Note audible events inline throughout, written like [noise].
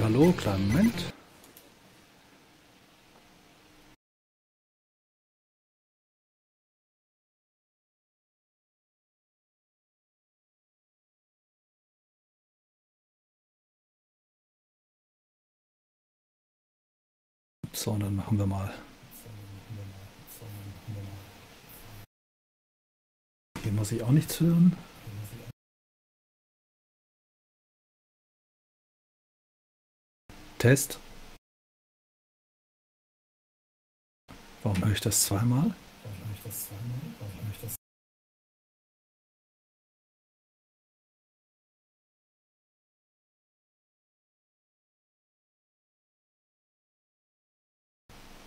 Und hallo, kleinen Moment. So, und dann machen wir mal. Hier muss ich auch nichts hören. Test. Warum höre ich das zweimal?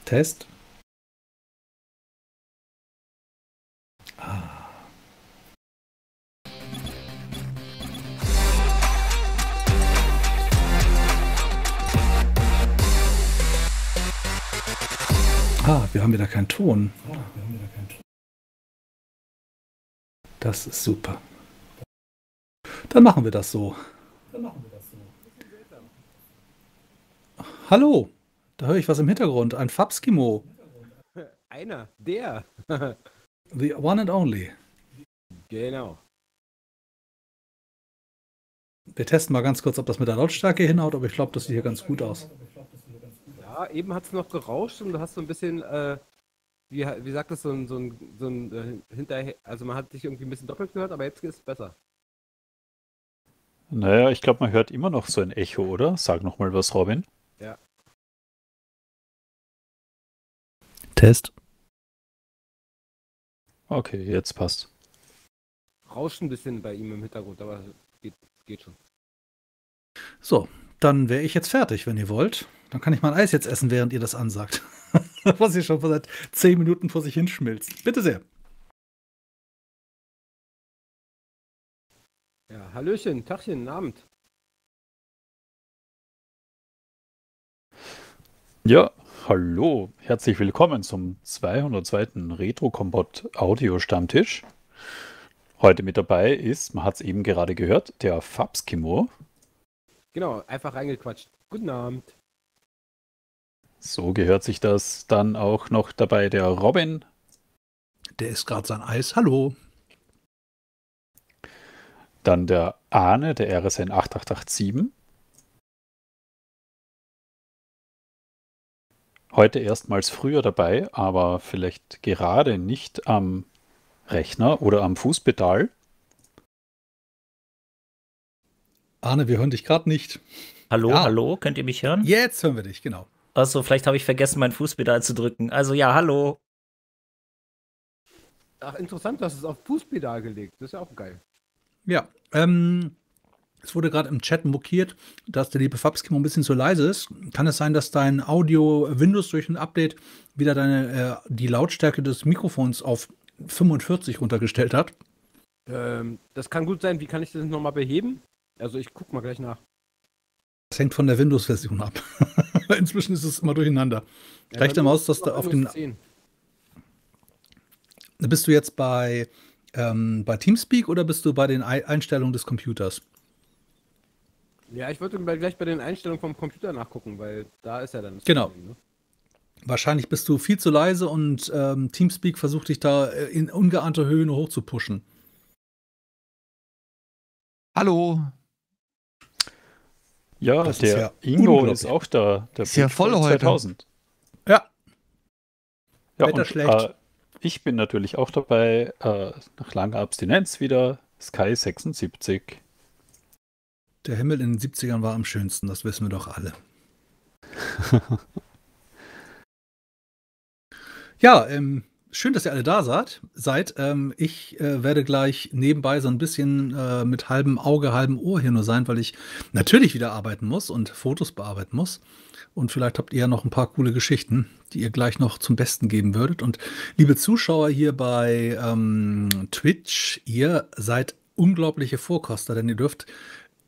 Test. Wir haben wieder keinen Ton. Das ist super. Dann machen wir das so. Hallo, da höre ich was im Hintergrund. Ein Fabskimo. Einer, der. [laughs] The one and only. Genau. Wir testen mal ganz kurz, ob das mit der Lautstärke hinhaut, aber ich glaube, das sieht hier ganz gut aus. Ja, eben hat es noch gerauscht und du hast so ein bisschen, äh, wie, wie sagt das, so ein, so ein, so ein äh, hinterher, also man hat sich irgendwie ein bisschen doppelt gehört, aber jetzt ist es besser. Naja, ich glaube, man hört immer noch so ein Echo, oder? Sag nochmal was, Robin. Ja. Test. Okay, jetzt passt. Rauscht ein bisschen bei ihm im Hintergrund, aber geht, geht schon. So, dann wäre ich jetzt fertig, wenn ihr wollt. Dann kann ich mein Eis jetzt essen, während ihr das ansagt. [laughs] Was ihr schon seit zehn Minuten vor sich hinschmilzt. Bitte sehr. Ja, Hallöchen, Tachchen, Abend. Ja, hallo, herzlich willkommen zum 202. Retro Kompott Audio Stammtisch. Heute mit dabei ist, man hat es eben gerade gehört, der Fabskimo. Genau, einfach reingequatscht. Guten Abend. So gehört sich das dann auch noch dabei der Robin. Der isst gerade sein Eis. Hallo. Dann der Arne, der RSN 8887. Heute erstmals früher dabei, aber vielleicht gerade nicht am Rechner oder am Fußpedal. Arne, wir hören dich gerade nicht. Hallo, Ja. hallo, könnt ihr mich hören? Jetzt hören wir dich, genau. Achso, vielleicht habe ich vergessen, mein Fußpedal zu drücken. Also ja, hallo. Ach, interessant, dass es auf Fußpedal gelegt. Das ist ja auch geil. Ja, ähm, es wurde gerade im Chat mokiert, dass der liebe Fabskimo ein bisschen zu leise ist. Kann es sein, dass dein Audio Windows durch ein Update wieder deine, äh, die Lautstärke des Mikrofons auf 45 runtergestellt hat? Ähm, das kann gut sein. Wie kann ich das nochmal beheben? Also ich guck mal gleich nach. Das hängt von der Windows-Version ab. [laughs] Inzwischen ist es immer durcheinander. Ja, Reicht bei der mir Maus, ist dass es da noch auf den. Windows 10. Bist du jetzt bei, ähm, bei Teamspeak oder bist du bei den Ei- Einstellungen des Computers? Ja, ich wollte mal gleich bei den Einstellungen vom Computer nachgucken, weil da ist ja dann. Genau. Problem, ne? Wahrscheinlich bist du viel zu leise und ähm, Teamspeak versucht dich da äh, in ungeahnte Höhen hoch zu pushen. Hallo, Ja, Das ist der ja Ingo ist auch da. Der Ist ja voll heute. 2000. Ja, Ja, Wetter und, schlecht. Äh, ich bin natürlich auch dabei, äh, nach langer Abstinenz wieder, Sky 76. der Himmel in den 70ern war am schönsten, das wissen wir doch alle. [laughs] Ja, ähm, schön, dass ihr alle da seid. seid. Ähm, ich äh, werde gleich nebenbei so ein bisschen äh, mit halbem Auge, halbem Ohr hier nur sein, weil ich natürlich wieder arbeiten muss und Fotos bearbeiten muss. Und vielleicht habt ihr ja noch ein paar coole Geschichten, die ihr gleich noch zum Besten geben würdet. Und liebe Zuschauer hier bei ähm, Twitch, ihr seid unglaubliche Vorkoster, denn ihr dürft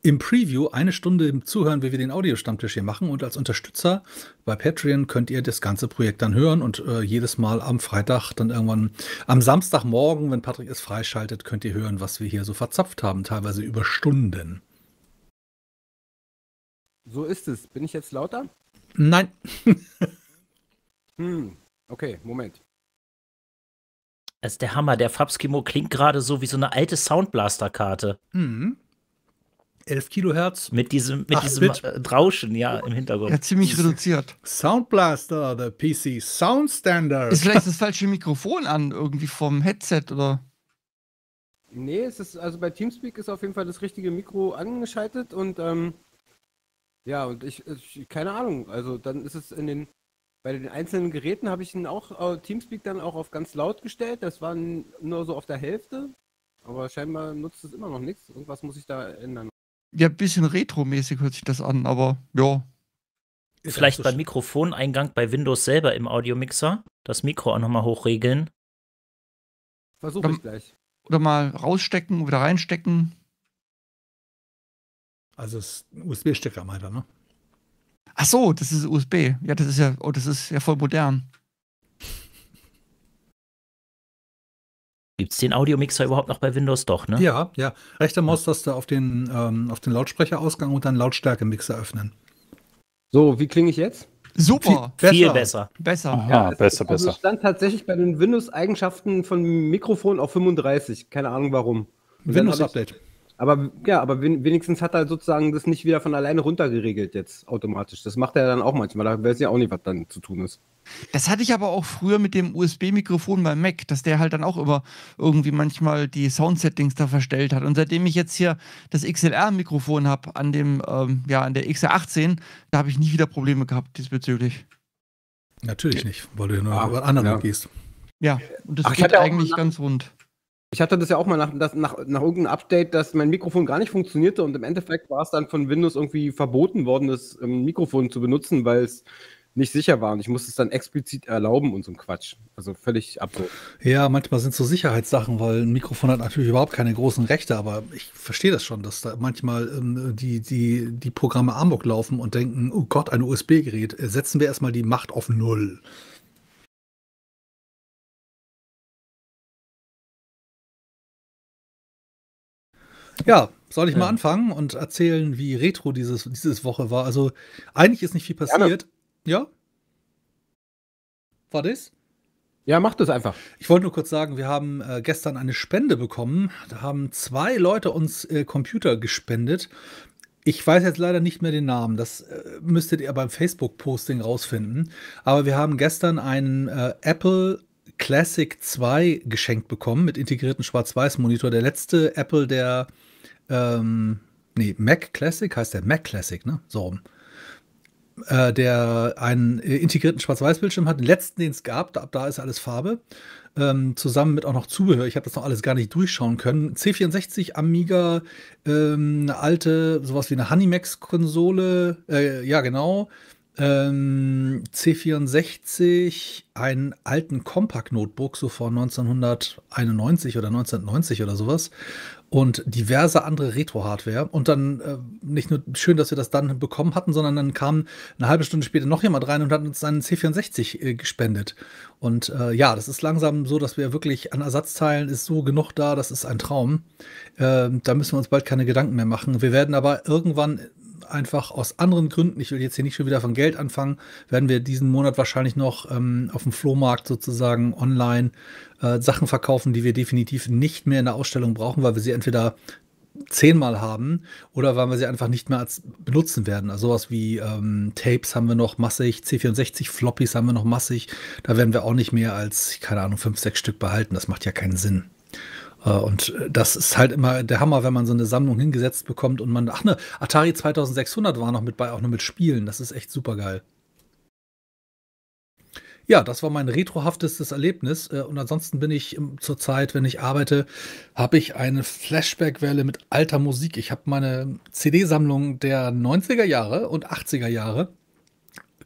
im Preview eine Stunde zuhören, wie wir den Audiostammtisch hier machen. Und als Unterstützer bei Patreon könnt ihr das ganze Projekt dann hören und äh, jedes Mal am Freitag, dann irgendwann am Samstagmorgen, wenn Patrick es freischaltet, könnt ihr hören, was wir hier so verzapft haben, teilweise über Stunden. So ist es. Bin ich jetzt lauter? Nein. [laughs] Hm. Okay, Moment. Das ist der Hammer. Der Fabskimo klingt gerade so wie so eine alte Soundblaster-Karte. Mhm. 11 Kilohertz. Mit diesem, mit Ach, diesem mit- äh, Rauschen, ja, im Hintergrund. Ja, ziemlich reduziert. Sound Blaster, der PC Sound Standard. Ist vielleicht das falsche Mikrofon an, irgendwie vom Headset oder. Nee, es ist, also bei Teamspeak ist auf jeden Fall das richtige Mikro angeschaltet und ähm, ja, und ich, ich, keine Ahnung, also dann ist es in den, bei den einzelnen Geräten habe ich ihn auch, äh, Teamspeak dann auch auf ganz laut gestellt, das war nur so auf der Hälfte, aber scheinbar nutzt es immer noch nichts, irgendwas muss ich da ändern. Ja, ein bisschen retromäßig hört sich das an, aber ja. Vielleicht beim Mikrofoneingang bei Windows selber im Audiomixer. Das Mikro auch nochmal hochregeln. Versuche ich gleich. Oder mal rausstecken, wieder reinstecken. Also es ist ein USB-Stecker, meint er, ne? Ach so, das ist USB. Ja, das ist ja, oh, das ist ja voll modern. Gibt es den Audiomixer überhaupt noch bei Windows? Doch, ne? Ja, ja. Rechte Maustaste auf den, ähm, auf den Lautsprecherausgang und dann Lautstärke-Mixer öffnen. So, wie klinge ich jetzt? Super, Viel besser. besser. Aha, es- besser, Also besser. es stand tatsächlich bei den Windows-Eigenschaften von Mikrofon auf 35, keine Ahnung warum. Windows-Update. Aber ja, aber wen- wenigstens hat er sozusagen das nicht wieder von alleine runtergeregelt jetzt automatisch. Das macht er dann auch manchmal. Da weiß ich auch nicht, was dann zu tun ist. Das hatte ich aber auch früher mit dem USB-Mikrofon beim Mac, dass der halt dann auch immer irgendwie manchmal die Sound-Settings da verstellt hat. Und seitdem ich jetzt hier das XLR-Mikrofon habe an dem, ähm, ja, an der XR18, da habe ich nie wieder Probleme gehabt diesbezüglich. Natürlich nicht, weil du ja nur Ah, über analog ja. gehst. Ja, und das Ach, ich geht eigentlich ganz rund. Ich hatte das ja auch mal nach, das, nach, nach irgendeinem Update, dass mein Mikrofon gar nicht funktionierte und im Endeffekt war es dann von Windows irgendwie verboten worden, das ähm, Mikrofon zu benutzen, weil es nicht sicher war und ich musste es dann explizit erlauben und so ein Quatsch. Also völlig absurd. Ja, manchmal sind so Sicherheitssachen, weil ein Mikrofon hat natürlich überhaupt keine großen Rechte, aber ich verstehe das schon, dass da manchmal ähm, die, die, die Programme Amok laufen und denken, oh Gott, ein USB-Gerät, äh, setzen wir erstmal die Macht auf Null. Ja, soll ich mal Ja. anfangen und erzählen, wie retro dieses, dieses Woche war? Also, eigentlich ist nicht viel Gerne. passiert. Ja? War das? Ja, mach das einfach. Ich wollte nur kurz sagen, wir haben äh, gestern eine Spende bekommen. Da haben zwei Leute uns äh, Computer gespendet. Ich weiß jetzt leider nicht mehr den Namen. Das äh, müsstet ihr beim Facebook-Posting rausfinden. Aber wir haben gestern einen äh, Apple Classic 2 geschenkt bekommen mit integrierten Schwarz-Weiß-Monitor. Der letzte Apple, der ähm, nee, Mac Classic heißt der Mac Classic, ne? So äh, der einen integrierten Schwarz-Weiß-Bildschirm hat. Den letzten, den es gab, da, da ist alles Farbe. Ähm, zusammen mit auch noch Zubehör. Ich habe das noch alles gar nicht durchschauen können. C64, Amiga, ähm, eine alte, sowas wie eine Honeymax-Konsole. Äh, ja, genau. Ähm, C64, einen alten Compact-Notebook, so von 1991 oder 1990 oder sowas. Und diverse andere Retro-Hardware. Und dann äh, nicht nur schön, dass wir das dann bekommen hatten, sondern dann kam eine halbe Stunde später noch jemand rein und hat uns seinen C64 äh, gespendet. Und äh, ja, das ist langsam so, dass wir wirklich an Ersatzteilen ist so genug da, das ist ein Traum. Ähm, da müssen wir uns bald keine Gedanken mehr machen. Wir werden aber irgendwann einfach aus anderen Gründen, ich will jetzt hier nicht schon wieder von Geld anfangen, werden wir diesen Monat wahrscheinlich noch ähm, auf dem Flohmarkt sozusagen online äh, Sachen verkaufen, die wir definitiv nicht mehr in der Ausstellung brauchen, weil wir sie entweder zehnmal haben oder weil wir sie einfach nicht mehr als benutzen werden. Also sowas wie ähm, Tapes haben wir noch massig, C64 Floppies haben wir noch massig. Da werden wir auch nicht mehr als, keine Ahnung, fünf, sechs Stück behalten. Das macht ja keinen Sinn. Äh, Und das ist halt immer der Hammer, wenn man so eine Sammlung hingesetzt bekommt und man, ach ne, Atari 2600 war noch mit bei, auch nur mit Spielen. Das ist echt super geil. Ja, das war mein retrohaftestes Erlebnis. Äh, Und ansonsten bin ich zurzeit, wenn ich arbeite, habe ich eine Flashback-Welle mit alter Musik. Ich habe meine CD-Sammlung der 90er Jahre und 80er Jahre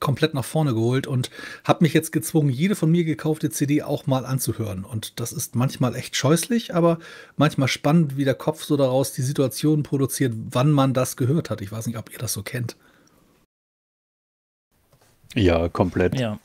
komplett nach vorne geholt und habe mich jetzt gezwungen, jede von mir gekaufte CD auch mal anzuhören. Und das ist manchmal echt scheußlich, aber manchmal spannend, wie der Kopf so daraus die Situation produziert, wann man das gehört hat. Ich weiß nicht, ob ihr das so kennt. Ja, komplett. Ja.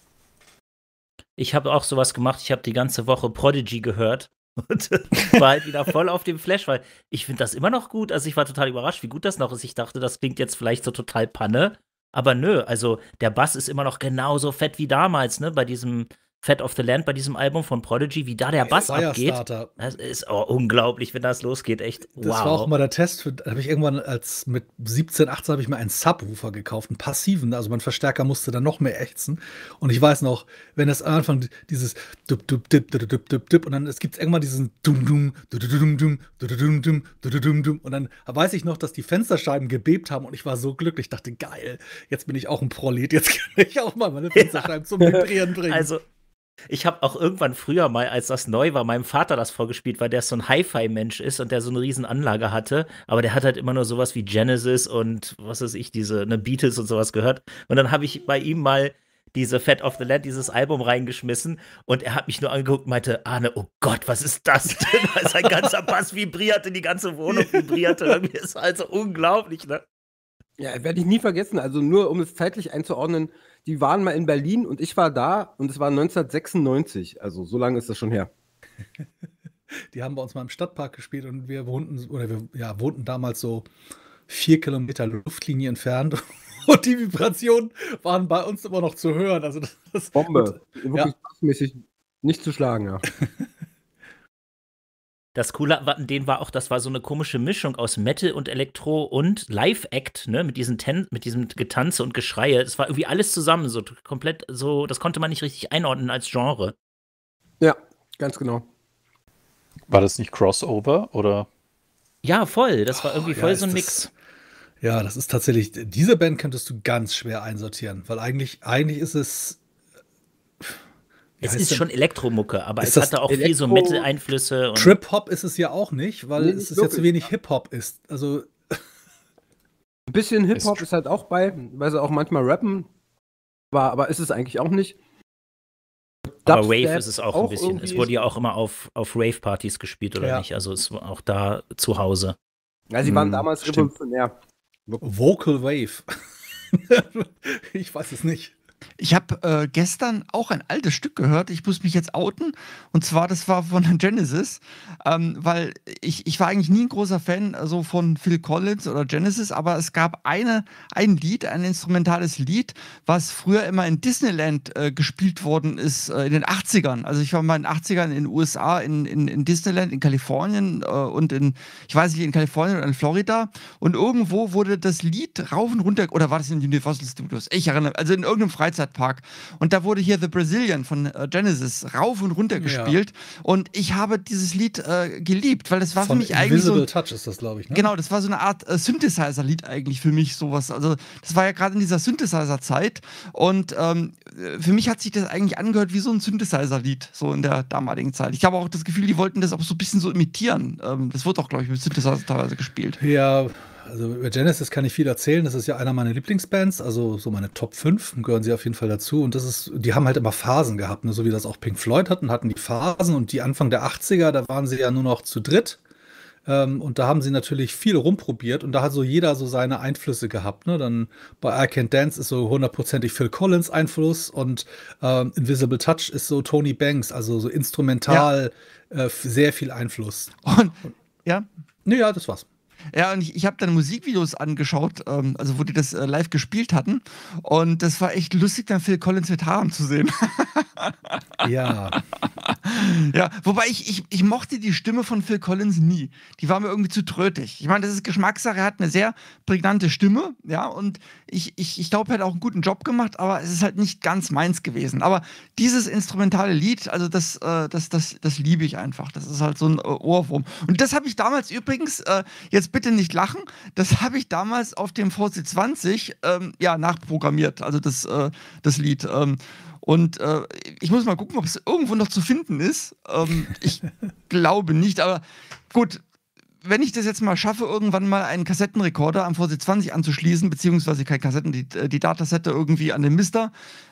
Ich habe auch sowas gemacht. Ich habe die ganze Woche Prodigy gehört. [laughs] Und [laughs] war halt wieder voll auf dem Flash, weil ich finde das immer noch gut. Also ich war total überrascht, wie gut das noch ist. Ich dachte, das klingt jetzt vielleicht so total Panne. Aber nö, also der Bass ist immer noch genauso fett wie damals, ne? Bei diesem Fat of the Land bei diesem Album von Prodigy, wie da der Bass abgeht. Das ist oh, unglaublich, wenn das losgeht, echt. Wow. Das war auch mal der Test. Für, da habe ich irgendwann als mit 17, 18 habe ich mir einen Subwoofer gekauft, einen passiven. Also mein Verstärker musste dann noch mehr ächzen. Und ich weiß noch, wenn das am Anfang dieses dup, dup, dip, dup, dup, dup, dup, und dann es gibt irgendwann diesen dum dum dum dum dum dum dum dum dum und dann weiß ich noch, dass die Fensterscheiben gebebt haben und ich war so glücklich, dachte geil, jetzt bin ich auch ein Prolet, jetzt kann ich auch mal meine Fensterscheiben zum Vibrieren bringen. Also ich habe auch irgendwann früher mal, als das neu war, meinem Vater das vorgespielt, weil der so ein Hi-Fi-Mensch ist und der so eine riesen Anlage hatte. Aber der hat halt immer nur sowas wie Genesis und was weiß ich, diese ne, Beatles und sowas gehört. Und dann habe ich bei ihm mal diese Fat of the Land, dieses Album reingeschmissen und er hat mich nur angeguckt und meinte, Arne, oh Gott, was ist das denn? [laughs] Weil sein ganzer Bass vibrierte, die ganze Wohnung vibrierte. Irgendwie ist also unglaublich, ne? Ja, werde ich nie vergessen. Also nur um es zeitlich einzuordnen, die waren mal in Berlin und ich war da und es war 1996. Also so lange ist das schon her. [laughs] die haben bei uns mal im Stadtpark gespielt und wir wohnten, oder wir ja, wohnten damals so vier Kilometer Luftlinie entfernt. [laughs] Und die Vibrationen waren bei uns immer noch zu hören. Also das, Bombe. Wirklich ja. nicht zu schlagen, ja. [laughs] Das Coole an denen war auch, das war so eine komische Mischung aus Metal und Elektro und Live-Act, ne, mit diesen Ten mit diesem Getanze und Geschreie. Es war irgendwie alles zusammen, so komplett so, das konnte man nicht richtig einordnen als Genre. Ja, ganz genau. War das nicht Crossover oder? Ja, voll. Das war irgendwie oh, voll ja, so ein Mix. Das, ja, das ist tatsächlich, diese Band könntest du ganz schwer einsortieren, weil eigentlich, eigentlich ist es es ist schon Elektromucke, aber es hatte auch Elektro viel so Metal-Einflüsse. Trip-Hop ist es ja auch nicht, weil nee, es ist ja zu wenig Hip-Hop ist. Also. Ein bisschen Hip-Hop ist halt auch bei, weil sie auch manchmal rappen. Aber, aber ist es eigentlich auch nicht. Aber Rave ist es auch, auch ein bisschen. Es wurde ja auch immer auf, auf Rave-Partys gespielt, oder ja. nicht? Also es war auch da zu Hause. Ja, sie waren hm, damals stimmt. revolutionär. Vocal Wave. [laughs] ich weiß es nicht. Ich habe äh, gestern auch ein altes Stück gehört. Ich muss mich jetzt outen. Und zwar, das war von [laughs] Genesis. Ähm, weil ich, ich war eigentlich nie ein großer Fan also von Phil Collins oder Genesis, aber es gab eine, ein Lied, ein instrumentales Lied, was früher immer in Disneyland äh, gespielt worden ist, äh, in den 80ern. Also ich war mal in den 80ern in den USA, in, in, in Disneyland, in Kalifornien äh, und in, ich weiß nicht, in Kalifornien oder in Florida. Und irgendwo wurde das Lied rauf und runter, oder war das in Universal Studios? Ich erinnere, also in irgendeinem Freizeit Freizeitpark. Und da wurde hier The Brazilian von äh, Genesis rauf und runter gespielt. Ja. Und ich habe dieses Lied äh, geliebt, weil das war von für mich eigentlich. Invisible so, Touch ist das, glaube ich. Ne? Genau, das war so eine Art äh, Synthesizer-Lied eigentlich für mich, sowas. Also, das war ja gerade in dieser Synthesizer-Zeit. Und ähm, für mich hat sich das eigentlich angehört wie so ein Synthesizer-Lied, so in der damaligen Zeit. Ich habe auch das Gefühl, die wollten das auch so ein bisschen so imitieren. Ähm, das wurde auch, glaube ich, mit Synthesizer teilweise gespielt. Ja, also über Genesis kann ich viel erzählen. Das ist ja einer meiner Lieblingsbands, also so meine Top 5 gehören sie auf jeden Fall dazu. Und das ist, die haben halt immer Phasen gehabt, ne? so wie das auch Pink Floyd hatten, hatten die Phasen und die Anfang der 80er, da waren sie ja nur noch zu dritt. Ähm, und da haben sie natürlich viel rumprobiert und da hat so jeder so seine Einflüsse gehabt. Ne? Dann bei I Can't Dance ist so hundertprozentig Phil Collins Einfluss und ähm, Invisible Touch ist so Tony Banks, also so instrumental ja. äh, sehr viel Einfluss. Und, ja? Naja, das war's. Ja, und ich, ich habe dann Musikvideos angeschaut, ähm, also wo die das äh, live gespielt hatten. Und das war echt lustig, dann Phil Collins mit Haaren zu sehen. ja. [laughs] ja, wobei ich, ich, ich mochte die Stimme von Phil Collins nie. Die war mir irgendwie zu trötig. Ich meine, das ist Geschmackssache, er hat eine sehr prägnante Stimme, ja, und ich, ich, ich glaube, er hat auch einen guten Job gemacht, aber es ist halt nicht ganz meins gewesen. Aber dieses instrumentale Lied, also das, äh, das, das, das liebe ich einfach. Das ist halt so ein äh, Ohrwurm. Und das habe ich damals übrigens, äh, jetzt bitte nicht lachen, das habe ich damals auf dem VC20 ähm, ja, nachprogrammiert, also das, äh, das Lied. Ähm, und äh, ich muss mal gucken, ob es irgendwo noch zu finden ist. Ähm, ich [laughs] glaube nicht, aber gut, wenn ich das jetzt mal schaffe, irgendwann mal einen Kassettenrekorder am VC20 anzuschließen, beziehungsweise kein Kassetten, die, die Datasette irgendwie an den Mister,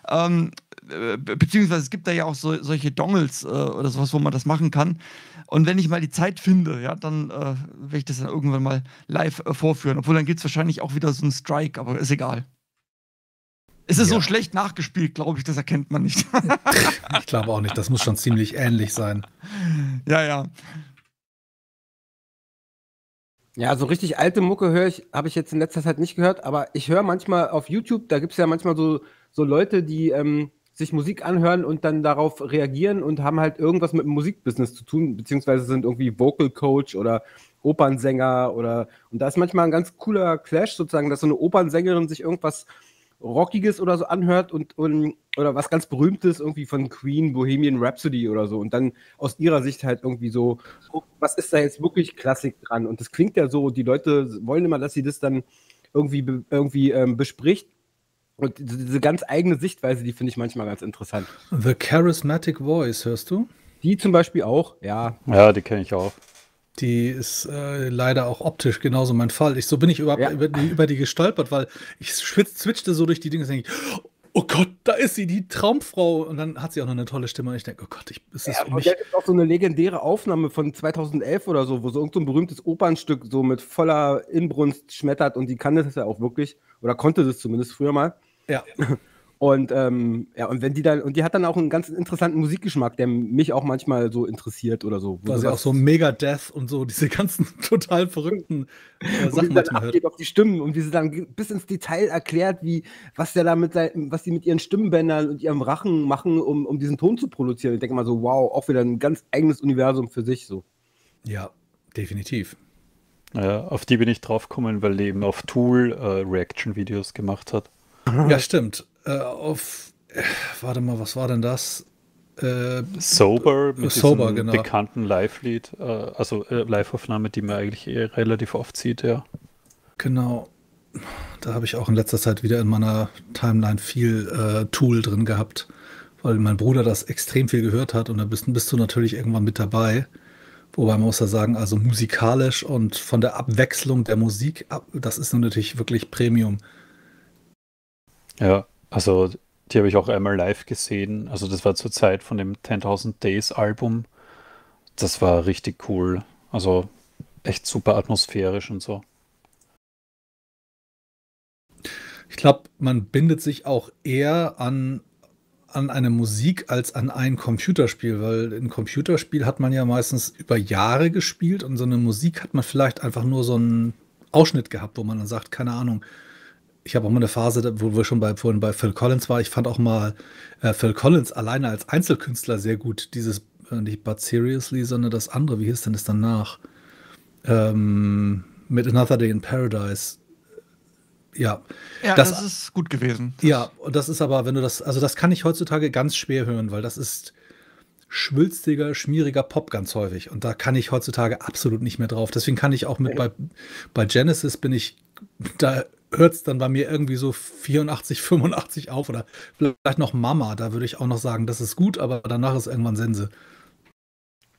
ähm, äh, beziehungsweise es gibt da ja auch so, solche Dongles äh, oder sowas, wo man das machen kann. Und wenn ich mal die Zeit finde, ja, dann äh, werde ich das dann irgendwann mal live äh, vorführen. Obwohl dann gibt es wahrscheinlich auch wieder so einen Strike, aber ist egal. Es ist Ja. so schlecht nachgespielt, glaube ich, das erkennt man nicht. [laughs] Ich glaube auch nicht, das muss schon ziemlich ähnlich sein. [laughs] ja, ja. Ja, so richtig alte Mucke höre ich, habe ich jetzt in letzter Zeit nicht gehört, aber ich höre manchmal auf YouTube, da gibt es ja manchmal so, so Leute, die ähm, sich Musik anhören und dann darauf reagieren und haben halt irgendwas mit dem Musikbusiness zu tun, beziehungsweise sind irgendwie Vocal Coach oder Opernsänger oder und da ist manchmal ein ganz cooler Clash sozusagen, dass so eine Opernsängerin sich irgendwas Rockiges oder so anhört und, und oder was ganz Berühmtes irgendwie von Queen, Bohemian Rhapsody oder so und dann aus ihrer Sicht halt irgendwie so, oh, was ist da jetzt wirklich Klassik dran? Und das klingt ja so, die Leute wollen immer, dass sie das dann irgendwie, be- irgendwie ähm, bespricht. Und diese ganz eigene Sichtweise, die finde ich manchmal ganz interessant. The Charismatic Voice, hörst du? Die zum Beispiel auch, ja. Ja, die kenne ich auch. Die ist äh, leider auch optisch genauso mein Fall. Ich, so bin ich überhaupt Ja. über, die, über die gestolpert, weil ich schwitz, switchte so durch die Dinge und denke, oh Gott, da ist sie, die Traumfrau. Und dann hat sie auch noch eine tolle Stimme. Und ich denke, oh Gott, ich, ist Ja, für mich. da gibt auch so eine legendäre Aufnahme von 2011 oder so, wo so irgend so berühmtes Opernstück so mit voller Inbrunst schmettert und die kann das ja auch wirklich, oder konnte das zumindest früher mal. Ja, [laughs] Und ähm, ja, und wenn die dann, und die hat dann auch einen ganz interessanten Musikgeschmack, der mich auch manchmal so interessiert oder so. sowas- auch so Megadeth und so diese ganzen [laughs] total verrückten äh, und wie Sachen sie dann abgeht auf die Stimmen und wie sie dann bis ins Detail erklärt, wie, was der da mit was die mit ihren Stimmbändern und ihrem Rachen machen, um, um diesen Ton zu produzieren. Ich denke mal so, wow, auch wieder ein ganz eigenes Universum für sich so. Ja, definitiv. Ja, auf die bin ich draufgekommen, weil die eben auf Tool äh, Reaction-Videos gemacht hat. Ja, stimmt. Äh, auf, äh, warte mal, was war denn das? Äh, Sober mit Sober, diesem genau. bekannten Live-Lied, äh, also äh, Live-Aufnahme, die man eigentlich eh relativ oft sieht, ja. Genau. Da habe ich auch in letzter Zeit wieder in meiner Timeline viel äh, Tool drin gehabt, weil mein Bruder das extrem viel gehört hat und da bist, bist du natürlich irgendwann mit dabei. Wobei man muss ja sagen, also musikalisch und von der Abwechslung der Musik, ab, das ist nun natürlich wirklich Premium. Ja, also die habe ich auch einmal live gesehen. Also das war zur Zeit von dem 10.000 Days Album. Das war richtig cool. Also echt super atmosphärisch und so. Ich glaube, man bindet sich auch eher an, an eine Musik als an ein Computerspiel, weil ein Computerspiel hat man ja meistens über Jahre gespielt und so eine Musik hat man vielleicht einfach nur so einen Ausschnitt gehabt, wo man dann sagt, keine Ahnung. Ich habe auch mal eine Phase, wo wir schon bei, vorhin bei Phil Collins war. Ich fand auch mal äh, Phil Collins alleine als Einzelkünstler sehr gut. Dieses, äh, nicht But Seriously, sondern das andere. Wie hieß denn das danach? Ähm, mit Another Day in Paradise. Ja, Ja, Das- das, ist gut gewesen. ja, und das ist aber, wenn du das, also das kann ich heutzutage ganz schwer hören, weil das ist schwülstiger, schmieriger Pop ganz häufig. Und da kann ich heutzutage absolut nicht mehr drauf. Deswegen kann ich auch mit bei, bei Genesis bin ich, da hört es dann bei mir irgendwie so 84, 85 auf oder vielleicht noch Mama. Da würde ich auch noch sagen, das ist gut, aber danach ist irgendwann Sense.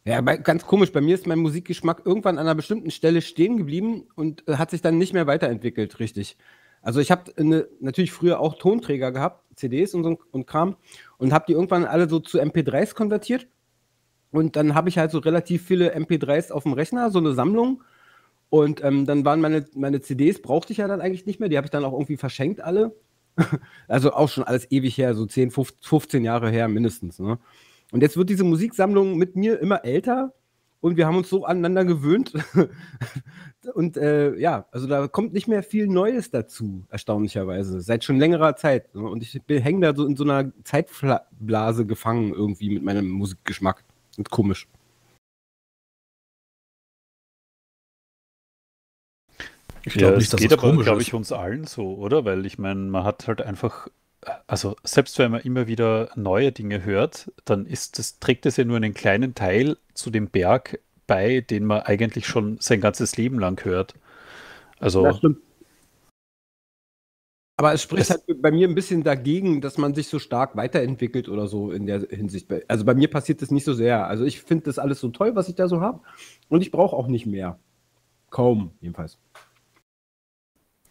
Ja, ganz komisch. Bei mir ist mein Musikgeschmack irgendwann an einer bestimmten Stelle stehen geblieben und äh, hat sich dann nicht mehr weiterentwickelt, richtig. Also ich habe ne, natürlich früher auch Tonträger gehabt, CDs und so und Kram und habe die irgendwann alle so zu MP3s konvertiert. Und dann habe ich halt so relativ viele MP3s auf dem Rechner, so eine Sammlung. Und ähm, dann waren meine, meine CDs, brauchte ich ja dann eigentlich nicht mehr. Die habe ich dann auch irgendwie verschenkt alle. [laughs] also auch schon alles ewig her, so 10, 15 Jahre her mindestens. Ne? Und jetzt wird diese Musiksammlung mit mir immer älter und wir haben uns so aneinander gewöhnt. [laughs] und äh, ja, also da kommt nicht mehr viel Neues dazu, erstaunlicherweise, seit schon längerer Zeit. Ne? Und ich hänge da so in so einer Zeitblase gefangen irgendwie mit meinem Musikgeschmack. Und komisch. Ich Ja, glaube es nicht, dass geht das aber, komisch glaube ist. ich, uns allen so, oder? Weil ich meine, man hat halt einfach, also selbst wenn man immer wieder neue Dinge hört, dann ist das, trägt es ja nur einen kleinen Teil zu dem Berg bei, den man eigentlich schon sein ganzes Leben lang hört. Also, Das stimmt. Aber es spricht Es- halt bei mir ein bisschen dagegen, dass man sich so stark weiterentwickelt oder so in der Hinsicht. Also bei mir passiert das nicht so sehr. Also ich finde das alles so toll, was ich da so habe. Und ich brauche auch nicht mehr. Kaum, jedenfalls.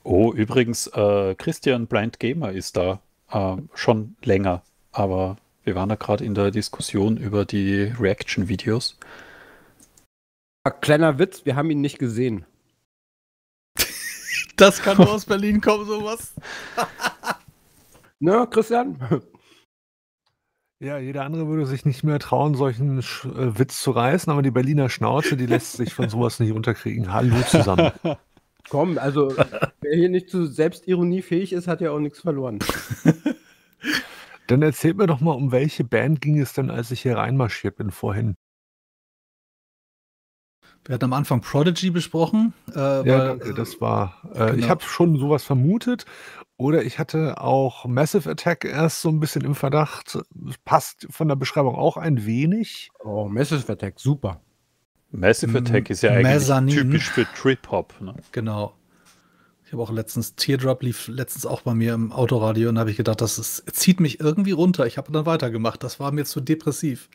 Oh, übrigens, äh, Christian Blind Gamer ist da äh, schon länger, aber wir waren da gerade in der Diskussion über die Reaction-Videos. Kleiner Witz, wir haben ihn nicht gesehen. [laughs] Das kann nur aus Berlin kommen, sowas. [laughs] Ne, Christian? Ja, jeder andere würde sich nicht mehr trauen, solchen Sch äh, Witz zu reißen, aber die Berliner Schnauze, die lässt sich von sowas nicht unterkriegen. Hallo zusammen. [laughs] Komm, also [laughs] wer hier nicht zu Selbstironie fähig ist, hat ja auch nichts verloren. [laughs] Dann erzählt mir doch mal, um welche Band ging es denn, als ich hier reinmarschiert bin vorhin? Wir hatten am Anfang Prodigy besprochen. Äh, Ja, weil, danke, das war. Äh, Ich genau. habe schon sowas vermutet. Oder ich hatte auch Massive Attack erst so ein bisschen im Verdacht. Passt von der Beschreibung auch ein wenig. Oh, Massive Attack, super. Massive Attack ist ja eigentlich Mezzanin. typisch für Trip-Hop. Ne? Genau. Ich habe auch letztens, Teardrop lief letztens auch bei mir im Autoradio und habe ich gedacht, das ist, zieht mich irgendwie runter. Ich habe dann weitergemacht. Das war mir zu depressiv.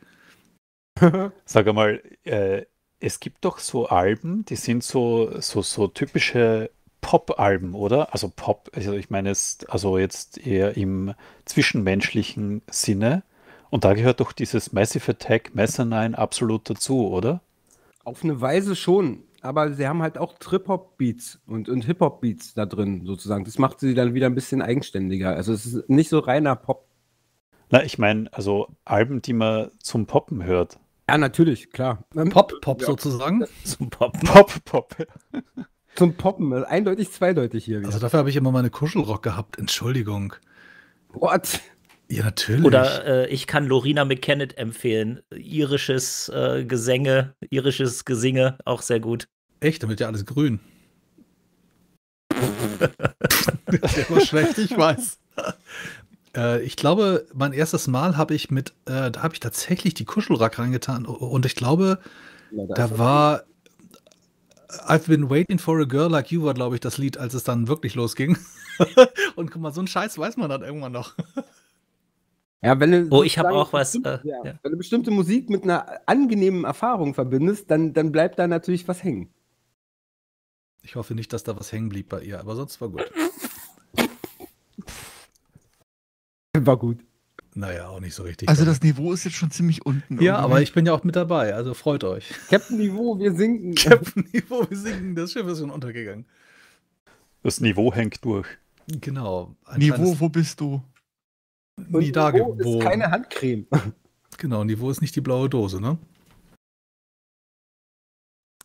[laughs] Sag einmal, äh, es gibt doch so Alben, die sind so, so, so typische Pop-Alben, oder? Also Pop, also ich meine es, also jetzt eher im zwischenmenschlichen Sinne. Und da gehört doch dieses Massive Attack Mezzanine absolut dazu, oder? Auf eine Weise schon. Aber sie haben halt auch Trip-Hop-Beats und, und Hip-Hop-Beats da drin, sozusagen. Das macht sie dann wieder ein bisschen eigenständiger. Also es ist nicht so reiner Pop. Na, ich meine, also Alben, die man zum Poppen hört. Ja, natürlich, klar. Ähm, Pop, Pop Ja. sozusagen. [laughs] Zum Poppen. Pop, Pop. Zum Poppen, also eindeutig zweideutig hier. Also dafür habe ich immer meine Kuschelrock gehabt. Entschuldigung. What? Ja, natürlich. Oder äh, ich kann Lorina McKennet empfehlen. Irisches äh, Gesänge, irisches Gesinge, auch sehr gut. Echt, damit ja alles grün. [laughs] Der war schlecht, ich weiß. Äh, ich glaube, mein erstes Mal habe ich mit, äh, da habe ich tatsächlich die Kuschelrock reingetan und ich glaube, Ja, da war I've been waiting for a girl like you war, glaube ich, das Lied, als es dann wirklich losging. [laughs] und guck mal, so einen Scheiß weiß man dann irgendwann noch. Ja, wenn du Oh, ich habe auch was, bestimmte- äh, ja, ja. Wenn du bestimmte Musik mit einer angenehmen Erfahrung verbindest, dann, dann bleibt da natürlich was hängen. Ich hoffe nicht, dass da was hängen blieb bei ihr, aber sonst war gut. [laughs] War gut. Naja, auch nicht so richtig. Also das Niveau ist jetzt schon ziemlich unten. ja, irgendwie. aber ich bin ja auch mit dabei, also freut euch. Captain Niveau, wir sinken. [laughs] Captain Niveau, wir sinken, das Schiff ist schon untergegangen. Das Niveau hängt durch. Genau. Ein Niveau, wo bist du? Und nie da Niveau ist keine Handcreme. [laughs] Genau, Niveau ist nicht die blaue Dose, ne?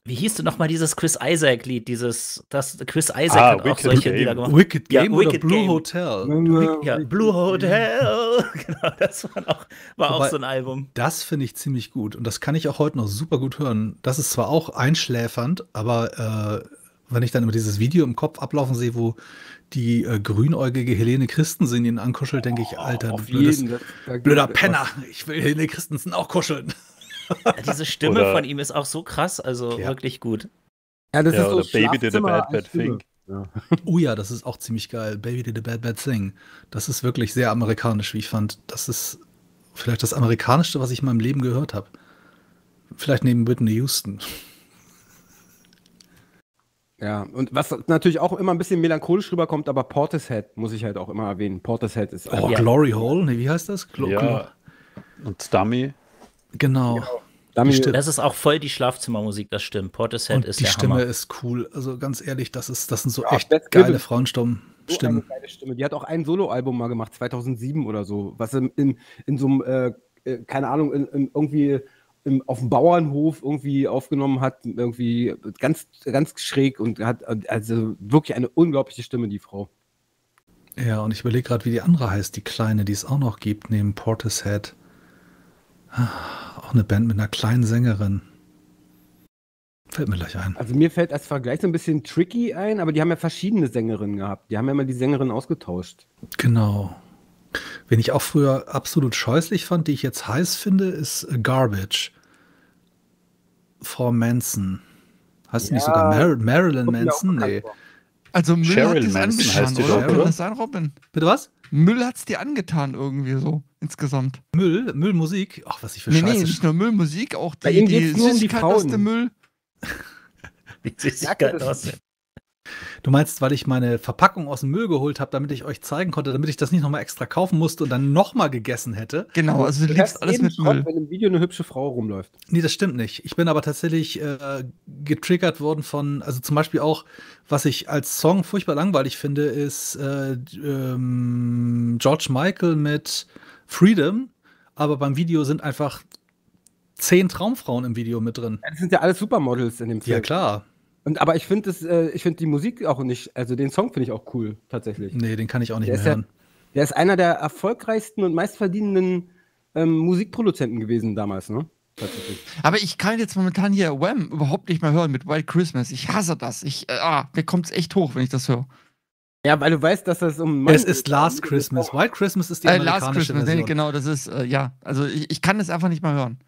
Wie hieß denn nochmal dieses Chris Isaac-Lied? Dieses, das Chris Isaac Ah, hat auch solche Game. Lieder gemacht. Wicked Ja, Game oder Wicked Blue Game. Hotel. Ja, Blue Hotel. [laughs] genau, das war auch, war Wobei- auch so ein Album. Das finde ich ziemlich gut und das kann ich auch heute noch super gut hören. Das ist zwar auch einschläfernd, aber äh, wenn ich dann immer dieses Video im Kopf ablaufen sehe, wo die äh, grünäugige Helene Christensen ihn ankuschelt, denke ich, Alter, du blödes, jeden. das- blöder Penner. Ich will Helene Christensen auch kuscheln. Ja, diese Stimme Oder- von ihm ist auch so krass, also Ja. wirklich gut. Ja, das Ja, ist so Baby did a bad, bad thing. Ja. Oh ja, das ist auch ziemlich geil. Baby did a bad, bad thing. Das ist wirklich sehr amerikanisch, wie ich fand. Das ist vielleicht das amerikanischste, was ich in meinem Leben gehört habe. Vielleicht neben Whitney Houston. Ja, und was natürlich auch immer ein bisschen melancholisch rüberkommt, aber Portishead muss ich halt auch immer erwähnen. Portishead ist Oh, Ja. Glory Hole? Nee, wie heißt das? Glo Ja. Und Dummy. Genau. Dummy, die Stimme- Das ist auch voll die Schlafzimmermusik, das stimmt. Portishead Und ist die der Stimme Hammer. ist cool. Also ganz ehrlich, das ist, das sind so Ja, echt geile. Frauenstimmen. so eine Stimmen. geile Stimme. Die hat auch ein Soloalbum mal gemacht, 2007 oder so, was in, in, in so einem, äh, äh, keine Ahnung, in, in irgendwie im, auf dem Bauernhof irgendwie aufgenommen hat, irgendwie ganz, ganz schräg und hat also wirklich eine unglaubliche Stimme, die Frau. Ja, und ich überlege gerade, wie die andere heißt, die kleine, die es auch noch gibt, neben Portishead. Ah, Auch eine Band mit einer kleinen Sängerin. Fällt mir gleich ein. Also mir fällt als Vergleich so ein bisschen tricky ein, aber die haben ja verschiedene Sängerinnen gehabt. Die haben ja immer die Sängerin ausgetauscht. Genau. Wen ich auch früher absolut scheußlich fand, die ich jetzt heiß finde, ist äh, Garbage. Frau Manson. Heißt die nicht Ja, sogar Mar Marilyn Manson? Nee. vor. Also Müll Cheryl hat es Manson angetan, heißt die oder? doch, Kann oder? das sein, Robin? Bitte was? Müll hat es dir angetan irgendwie so insgesamt. Müll? Müllmusik? Ach, was ich für Nee, nee, Scheiße. nicht nur Müllmusik, auch Bei die, ihm die geht's nur um die aus Frauen. dem Müll. [laughs] Die Süßigkeit das- aussehen. Du meinst, weil ich meine Verpackung aus dem Müll geholt habe, damit ich euch zeigen konnte, damit ich das nicht nochmal extra kaufen musste und dann nochmal gegessen hätte? Genau, also du liebst alles mit Müll. wenn im Video eine hübsche Frau rumläuft. Nee, das stimmt nicht. Ich bin aber tatsächlich äh, getriggert worden von, also zum Beispiel auch, was ich als Song furchtbar langweilig finde, ist äh, ähm, George Michael mit Freedom, aber beim Video sind einfach zehn Traumfrauen im Video mit drin. Das sind ja alles Supermodels in dem Film. Ja, klar. Und, aber ich finde äh, ich finde die Musik auch nicht, also den Song finde ich auch cool, tatsächlich. Nee, den kann ich auch nicht Der mehr hören. Der ist einer der erfolgreichsten und meistverdienenden ähm, Musikproduzenten gewesen damals, ne? Tatsächlich. Aber ich kann jetzt momentan hier Wham überhaupt nicht mehr hören mit White Christmas. Ich hasse das. Ich, äh, ah, mir kommt es echt hoch, wenn ich das höre. Ja, weil du weißt, dass das um Mann Es ist. Last Christmas. White Christmas ist die Äh, Last amerikanische Christmas, nee, Version. genau, das ist, äh, ja. Also ich, ich kann das einfach nicht mehr hören.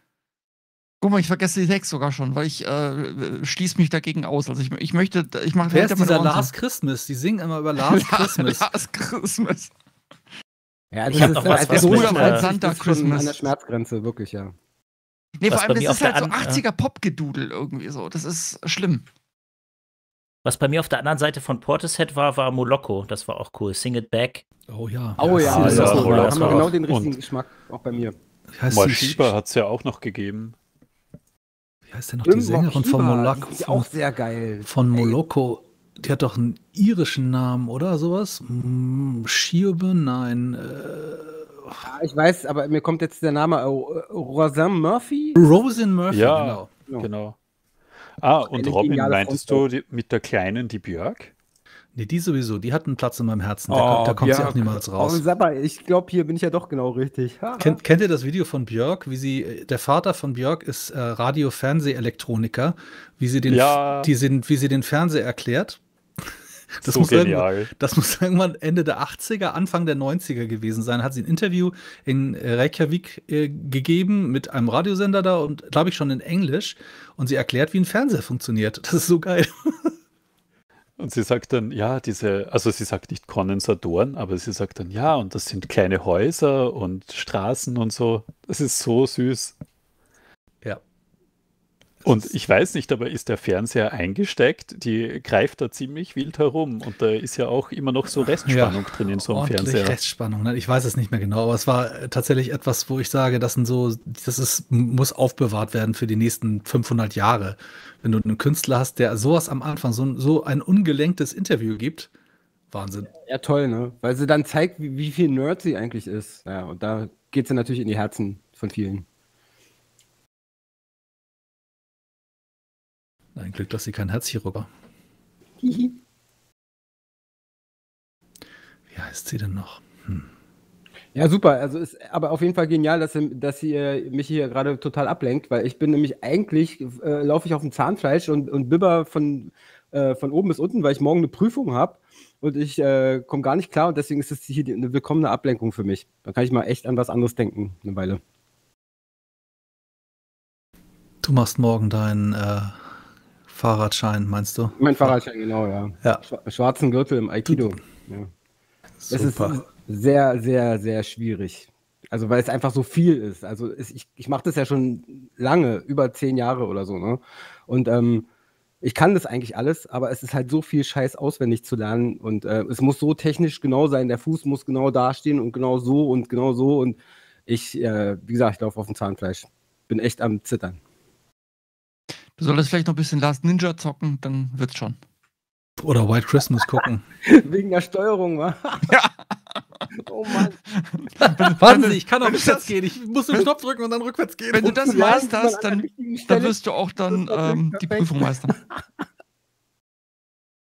Guck mal, ich vergesse die Text sogar schon, weil ich äh, schließe mich dagegen aus. Also ich, ich möchte, ich mache Wer ist dieser. Last Christmas? Die singen immer über Last [laughs] Christmas. Last Christmas. Ja, Ich hab noch was, als was so äh, alt Santa Christmas. an der Schmerzgrenze, wirklich, ja. Nee, Was vor allem, das ist halt so an- 80er Pop-Gedudel irgendwie so. Das ist schlimm. Was bei mir auf der anderen Seite von Portishead war, war Moloko. Das war auch cool. Sing It Back. Oh ja. Oh ja, das ja, ist so, Roller da haben wir genau den richtigen Geschmack, auch bei mir. Die, Morshiba hat es ja auch noch gegeben. Heißt denn noch die Sängerin von Moloko? Ist ja auch sehr geil. Von Moloko. Die hat doch einen irischen Namen, oder sowas? Shiobe? Nein. Äh, Ja, ich weiß, aber mir kommt jetzt der Name äh, Rosanne Murphy. Rosin Murphy, Ja. genau. Genau. Ah, und Robin, meintest du die, mit der Kleinen die Björk? Nee, die sowieso. Die hat einen Platz in meinem Herzen. Da, Oh, kommt- da kommt sie Björk. auch niemals Oh, raus. sag mal, ich glaube, hier bin ich ja doch genau richtig. Kennt, kennt ihr das Video von Björk, wie sie, der Vater von Björk ist äh, Radio-Fernseh-Elektroniker, wie sie den, Ja. die sind, wie sie den Fernseher erklärt? [laughs] Das so muss. Das muss irgendwann Ende der 80er, Anfang der 90er gewesen sein. Hat sie ein Interview in äh, Reykjavik äh, gegeben mit einem Radiosender da und glaube ich schon in Englisch. Und sie erklärt, wie ein Fernseher funktioniert. Das ist so geil. [laughs] Und sie sagt dann, ja, diese, also sie sagt nicht Kondensatoren, aber sie sagt dann, ja, und das sind kleine Häuser und Straßen und so. Das ist so süß. Ja. Und ich weiß nicht, aber ist der Fernseher eingesteckt? Die greift da ziemlich wild herum und da ist ja auch immer noch so Restspannung drin in so einem Fernseher. Restspannung. Ne? Ich weiß es nicht mehr genau, aber es war äh, tatsächlich etwas, wo ich sage, das sind so, das ist, muss aufbewahrt werden für die nächsten 500 Jahre. Wenn du einen Künstler hast, der sowas am Anfang, so, so ein ungelenktes Interview gibt, Wahnsinn. Ja, toll, ne? Weil sie dann zeigt, wie, wie viel Nerd sie eigentlich ist. Ja, und da geht sie natürlich in die Herzen von vielen. Ein Glück, dass sie kein Herzchirurg war. Wie heißt sie denn noch? Hm. Ja, super. Also ist aber auf jeden Fall genial, dass sie, dass sie äh, mich hier gerade total ablenkt, weil ich bin nämlich eigentlich, äh, laufe ich auf dem Zahnfleisch und, und bibber von, äh, von oben bis unten, weil ich morgen eine Prüfung habe und ich äh, komme gar nicht klar und deswegen ist es hier die, eine willkommene Ablenkung für mich. Da kann ich mal echt an was anderes denken, eine Weile. Du machst morgen deinen äh, Fahrradschein, meinst du? Mein Fahrradschein, genau, ja. Ja. Schwa- Schwarzen Gürtel im Aikido. Ja. Es ist Super. sehr, sehr, sehr schwierig. Also, weil es einfach so viel ist. Also, es, ich, ich mache das ja schon lange, über zehn Jahre oder so, ne? Und ähm, ich kann das eigentlich alles, aber es ist halt so viel Scheiß auswendig zu lernen und äh, es muss so technisch genau sein. Der Fuß muss genau dastehen und genau so und genau so. Und ich, äh, wie gesagt, ich laufe auf dem Zahnfleisch. Bin echt am Zittern. Du solltest vielleicht noch ein bisschen Last Ninja zocken, dann wird's schon. Oder White Christmas [laughs] gucken. Wegen der Steuerung, wa? Ja. [laughs] Oh Mann. Warten Sie, ich kann auch rückwärts das- gehen. Ich muss den Knopf drücken und dann rückwärts gehen. Wenn du das meisterst, dann, dann wirst du auch dann ähm, die. Prüfung meistern. [laughs]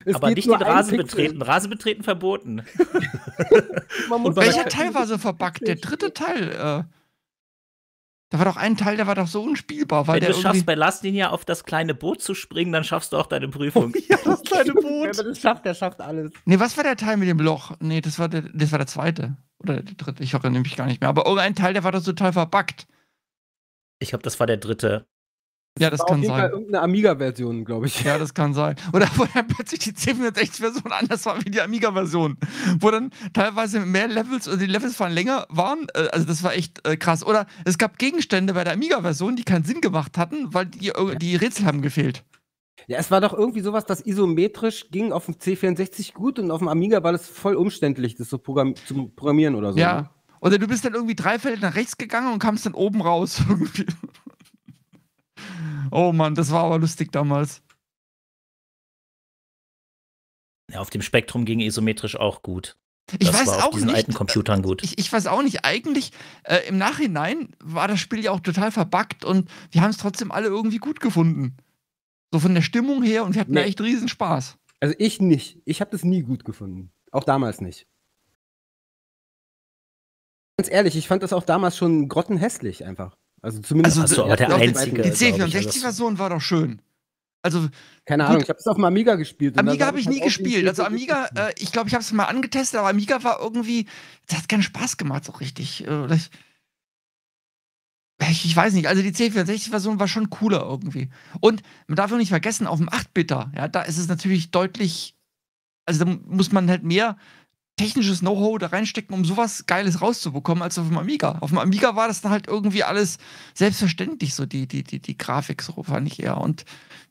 Es Aber nicht den Rasen Pixel. betreten. Rasen betreten verboten. Man muss Und Welcher Teil war so verbuggt? Der dritte Teil. Äh, da war doch ein Teil, der war doch so unspielbar, weil Wenn der du schaffst, bei Last Ninja auf das kleine Boot zu springen, dann schaffst du auch deine Prüfung. [laughs] ja, das kleine [laughs] Boot. das schafft, der schafft alles. Nee, was war der Teil mit dem Loch? Nee, das war der, das war der zweite. Oder der dritte, ich erinnere mich gar nicht mehr. Aber irgendein Teil, der war doch total verbuggt. Ich glaube, das war der dritte. Ja, das war kann auf jeden Fall sein. irgendeine Amiga-Version, glaube ich. Ja, das kann sein. Oder [laughs] wo dann plötzlich die 1060-Version anders war wie die Amiga-Version. Wo dann teilweise mehr Levels, oder die Levels waren länger waren. Äh, Also das war echt äh, krass. Oder es gab Gegenstände bei der Amiga-Version, die keinen Sinn gemacht hatten, weil die, äh, die Rätsel haben gefehlt. Ja, es war doch irgendwie sowas, das isometrisch ging auf dem C64 gut und auf dem Amiga war das voll umständlich, das so Programm zum Programmieren oder so. ne? Ja. Oder du bist dann irgendwie drei Felder nach rechts gegangen und kamst dann oben raus. [laughs] Irgendwie. Oh Mann, das war aber lustig damals. Ja, auf dem Spektrum ging isometrisch auch gut. Ich das weiß war auf auch diesen nicht. alten Computern gut. Ich, ich weiß auch nicht. Eigentlich, äh, im Nachhinein war das Spiel ja auch total verbuggt und wir haben es trotzdem alle irgendwie gut gefunden. So von der Stimmung her und wir hatten Nee. echt riesen Spaß. Also ich nicht. Ich habe das nie gut gefunden. Auch damals nicht. Ganz ehrlich, ich fand das auch damals schon grottenhässlich einfach. Also zumindest. Also, du aber der Ja, die- einzige. Die glaub ich, also C64-Version war doch schön. Also, keine gut. Ahnung, ich habe das auf dem Amiga gespielt. Amiga habe ich nie halt gespielt. Also, 64. Amiga, äh, ich glaube, ich habe es mal angetestet, aber Amiga war irgendwie, das hat keinen Spaß gemacht, so richtig. Äh, ich, ich weiß nicht, also die C64-Version war schon cooler irgendwie. Und man darf auch nicht vergessen, auf dem 8-Bitter, ja, da ist es natürlich deutlich, also da muss man halt mehr technisches Know-how da reinstecken, um sowas Geiles rauszubekommen, als auf dem Amiga. Auf dem Amiga war das dann halt irgendwie alles selbstverständlich, so die, die, die, die Grafik, so fand ich eher. Und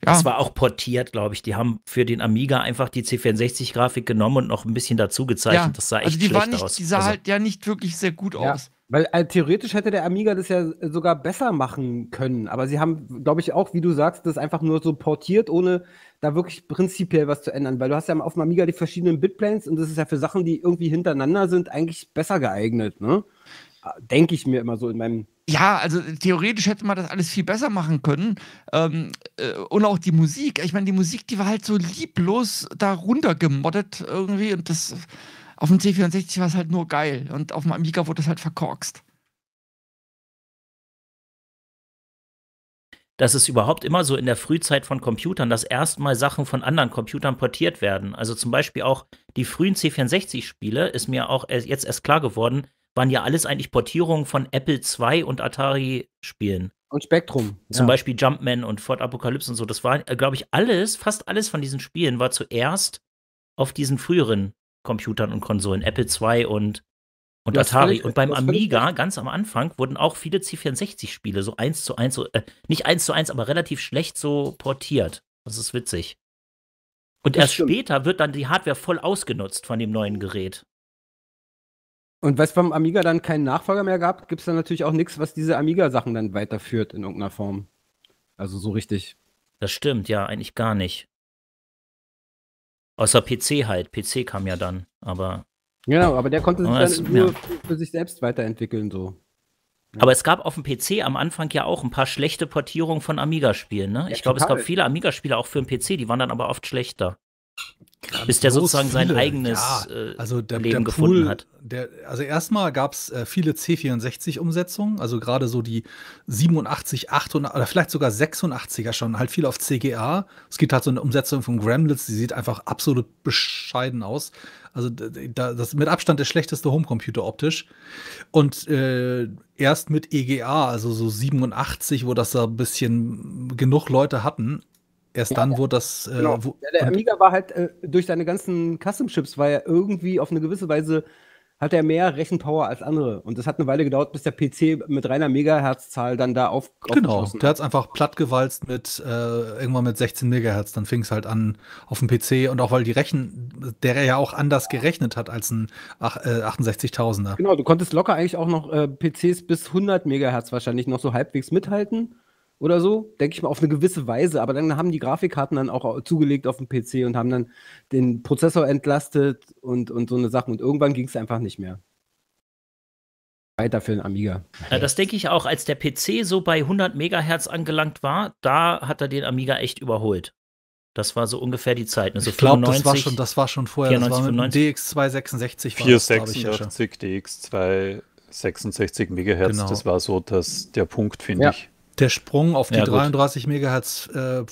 ja. Das war auch portiert, glaube ich. Die haben für den Amiga einfach die C64-Grafik genommen und noch ein bisschen dazu gezeichnet. das sah echt also die schlecht war nicht, aus. die sah also, halt ja nicht wirklich sehr gut Ja. aus. Weil äh, theoretisch hätte der Amiga das ja äh, sogar besser machen können. Aber sie haben, glaube ich, auch, wie du sagst, das einfach nur so portiert, ohne da wirklich prinzipiell was zu ändern. Weil du hast ja auf dem Amiga die verschiedenen Bitplanes und das ist ja für Sachen, die irgendwie hintereinander sind, eigentlich besser geeignet, ne? Denke ich mir immer so in meinem. Ja, also theoretisch hätte man das alles viel besser machen können. Ähm, äh, und auch die Musik. Ich meine, die Musik, die war halt so lieblos da runtergemoddet irgendwie. Und das auf dem C64 war es halt nur geil. Und auf dem Amiga wurde das halt verkorkst. dass es überhaupt immer so in der Frühzeit von Computern, dass erstmal Sachen von anderen Computern portiert werden. Also zum Beispiel auch die frühen C64-Spiele, ist mir auch jetzt erst klar geworden, waren ja alles eigentlich Portierungen von Apple II und Atari-Spielen. Und Spektrum. Zum ja. Beispiel Jumpman und Fort Apocalypse und so. Das war, glaube ich, alles, fast alles von diesen Spielen war zuerst auf diesen früheren Computern und Konsolen, Apple II und, und Du hast Atari. und beim Amiga, ganz am Anfang, wurden auch viele C64-Spiele so eins zu eins, so, äh, nicht eins zu eins, aber relativ schlecht so portiert. Das ist witzig. Und Das erst stimmt. später wird dann die Hardware voll ausgenutzt von dem neuen Gerät. Und weil es beim Amiga dann keinen Nachfolger mehr gab, gibt es dann natürlich auch nichts, was diese Amiga-Sachen dann weiterführt in irgendeiner Form. Also so richtig. Das stimmt, ja, eigentlich gar nicht. Außer PC halt. PC kam ja dann, aber Genau, aber der konnte sich dann es- nur ja. für, sich selbst weiterentwickeln, so. Aber es gab auf dem PC am Anfang ja auch ein paar schlechte Portierungen von Amiga-Spielen. Ne? Ja, ich glaube, es gab viele Amiga-Spiele auch für den PC, die waren dann aber oft schlechter. Bis der sozusagen sein viele. eigenes Ja, äh, also der, Leben der gefunden Pool, hat. Der, also erstmal gab es äh, viele C64-Umsetzungen, also gerade so die 87, 88 oder vielleicht sogar 86er schon, halt viel auf CGA. Es gibt halt so eine Umsetzung von Gremlins, die sieht einfach absolut bescheiden aus. Also da, das ist mit Abstand der schlechteste Homecomputer optisch. Und äh, erst mit EGA, also so 87, wo das da ein bisschen genug Leute hatten, erst dann wurde das. Äh, Genau. wo, Ja, der Amiga war halt äh, durch seine ganzen Custom-Chips, war er irgendwie auf eine gewisse Weise, hat er mehr Rechenpower als andere. Und das hat eine Weile gedauert, bis der PC mit reiner Megahertzzahl dann da auf. Genau, der hat. es einfach plattgewalzt mit äh, irgendwann mit 16 Megahertz. Dann fing es halt an auf dem PC und auch weil die Rechen, der ja auch anders gerechnet hat als ein ach, äh, 68.000er. Genau, du konntest locker eigentlich auch noch äh, PCs bis 100 Megahertz wahrscheinlich noch so halbwegs mithalten oder so, denke ich mal, auf eine gewisse Weise. Aber dann haben die Grafikkarten dann auch zugelegt auf dem PC und haben dann den Prozessor entlastet und, und so eine Sachen. Und irgendwann ging es einfach nicht mehr. Weiter für den Amiga. Ja, das denke ich auch, als der PC so bei 100 Megahertz angelangt war, da hat er den Amiga echt überholt. Das war so ungefähr die Zeit. Ne? So Ich glaube, das war 95. schon, das war schon vorher. 94, das war mit dem 95. DX266 war das, glaub ich, ja schon. 486 DX2 66 Megahertz, Genau. das war so das, der Punkt, finde Ja. ich. Der Sprung auf die Ja, gut. 33 Megahertz äh,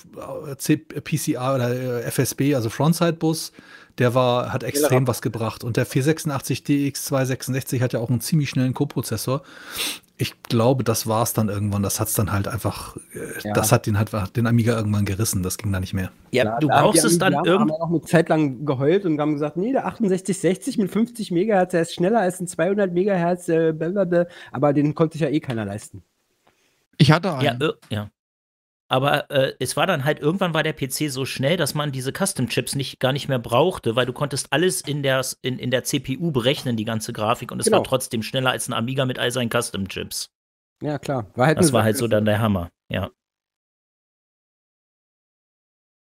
C PCA oder äh, FSB, also Frontside-Bus, der war, hat extrem was gebracht. Und der 486 DX266 hat ja auch einen ziemlich schnellen Co-Prozessor. Ich glaube, das war es dann irgendwann. Das hat es dann halt einfach, äh, Ja. das hat den halt den Amiga irgendwann gerissen. Das ging da nicht mehr. ja, du da brauchst es dann irgendwie. haben auch eine Zeit lang geheult und haben gesagt, nee, der 6860 mit 50 Megahertz, der ist schneller als ein 200 Megahertz, äh, aber den konnte sich ja eh keiner leisten. Ich hatte einen. Ja, ja. aber äh, es war dann halt, irgendwann war der PC so schnell, dass man diese Custom-Chips nicht, gar nicht mehr brauchte, weil du konntest alles in der, in, in der CPU berechnen, die ganze Grafik, und es Genau. war trotzdem schneller als ein Amiga mit all seinen Custom-Chips. Ja, klar. War halt Das war halt so dann der Hammer, ja.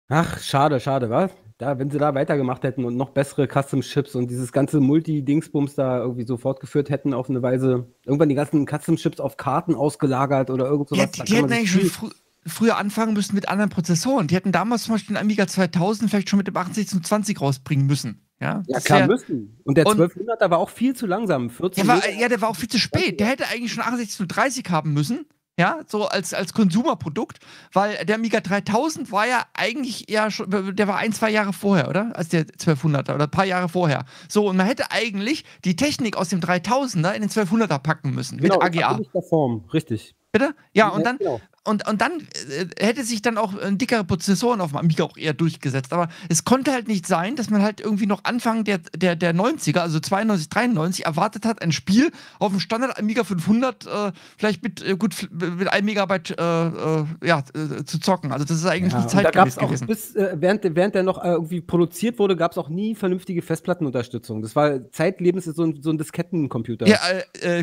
Ach, schade, schade, was? Da, wenn sie da weitergemacht hätten und noch bessere Custom-Chips und dieses ganze Multi-Dingsbums da irgendwie so fortgeführt hätten auf eine Weise, irgendwann die ganzen Custom-Chips auf Karten ausgelagert oder irgend Die, sowas. die, die hätten eigentlich schon frü früher anfangen müssen mit anderen Prozessoren. Die hätten damals zum Beispiel den Amiga 2000 vielleicht schon mit dem 6820 rausbringen müssen. Ja, Ja, klar wär- müssen. Und der Und- 1200er war auch viel zu langsam. 14 Der war, ja, der war auch viel zu spät. Der hätte eigentlich schon 6830 haben müssen. Ja, so als, als Konsumerprodukt, weil der Amiga 3000 war ja eigentlich eher schon, der war ein, zwei Jahre vorher, oder? Als der 1200er oder ein paar Jahre vorher. So, und man hätte eigentlich die Technik aus dem 3000er in den 1200er packen müssen, genau, mit AGA. in der Form, richtig. Bitte? Ja, und dann, genau. Und, und dann äh, hätte sich dann auch ein dickere Prozessoren auf dem Amiga auch eher durchgesetzt. Aber es konnte halt nicht sein, dass man halt irgendwie noch Anfang der, der, der 90er, also 92, 93, erwartet hat, ein Spiel auf dem Standard Amiga 500 äh, vielleicht mit äh, gut mit 1 Megabyte äh, äh, ja, äh, zu zocken. Also das ist eigentlich Ja, nicht da zeitgemäß es auch gewesen. bis, äh, während, während der noch irgendwie produziert wurde, gab es auch nie vernünftige Festplattenunterstützung. Das war zeitlebens so ein, so ein Diskettencomputer. Ja,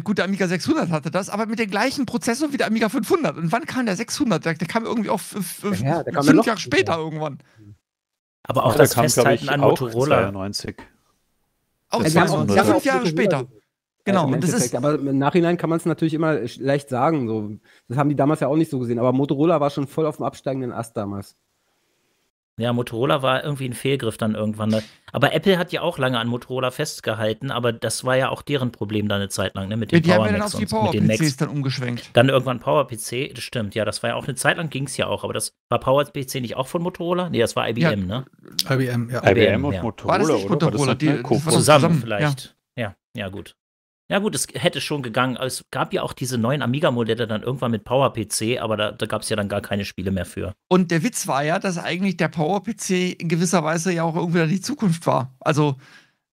gut, der Amiga 600 hatte das, aber mit dem gleichen Prozessor wie der Amiga 500. Und wann kam der 600? Der, der kam irgendwie auch Ja, kam ja fünf Jahre später später. irgendwann. Aber auch Ja, das der kam, Festhalten ich, an auch Motorola. 92. Auch Das die haben war auch- so die eine- haben auch fünf Jahre später. gesagt. Genau, das ist- Aber im Nachhinein kann man es natürlich immer leicht sagen. So. Das haben die damals ja auch nicht so gesehen. Aber Motorola war schon voll auf dem absteigenden Ast damals. Ja, Motorola war irgendwie ein Fehlgriff dann irgendwann. ne? Aber Apple hat ja auch lange an Motorola festgehalten, aber das war ja auch deren Problem dann eine Zeit lang, ne? Mit Ja, den Power ja dann auf die den Power-PCs Macs. dann umgeschwenkt. Dann irgendwann PowerPC, das stimmt, ja, das war ja auch eine Zeit lang, ging es ja auch, aber das war PowerPC nicht auch von Motorola? Nee, das war IBM, Ja, ne? IBM, ja. IBM und ja. Motorola, War das nicht oder? Motorola? eine Die- das war Zusammen, zusammen, vielleicht. Ja. ja, gut. Ja, gut, es hätte schon gegangen. Es gab ja auch diese neuen Amiga-Modelle dann irgendwann mit PowerPC, aber da, da gab es ja dann gar keine Spiele mehr für. Und der Witz war ja, dass eigentlich der Power-PC in gewisser Weise ja auch irgendwie die Zukunft war. Also,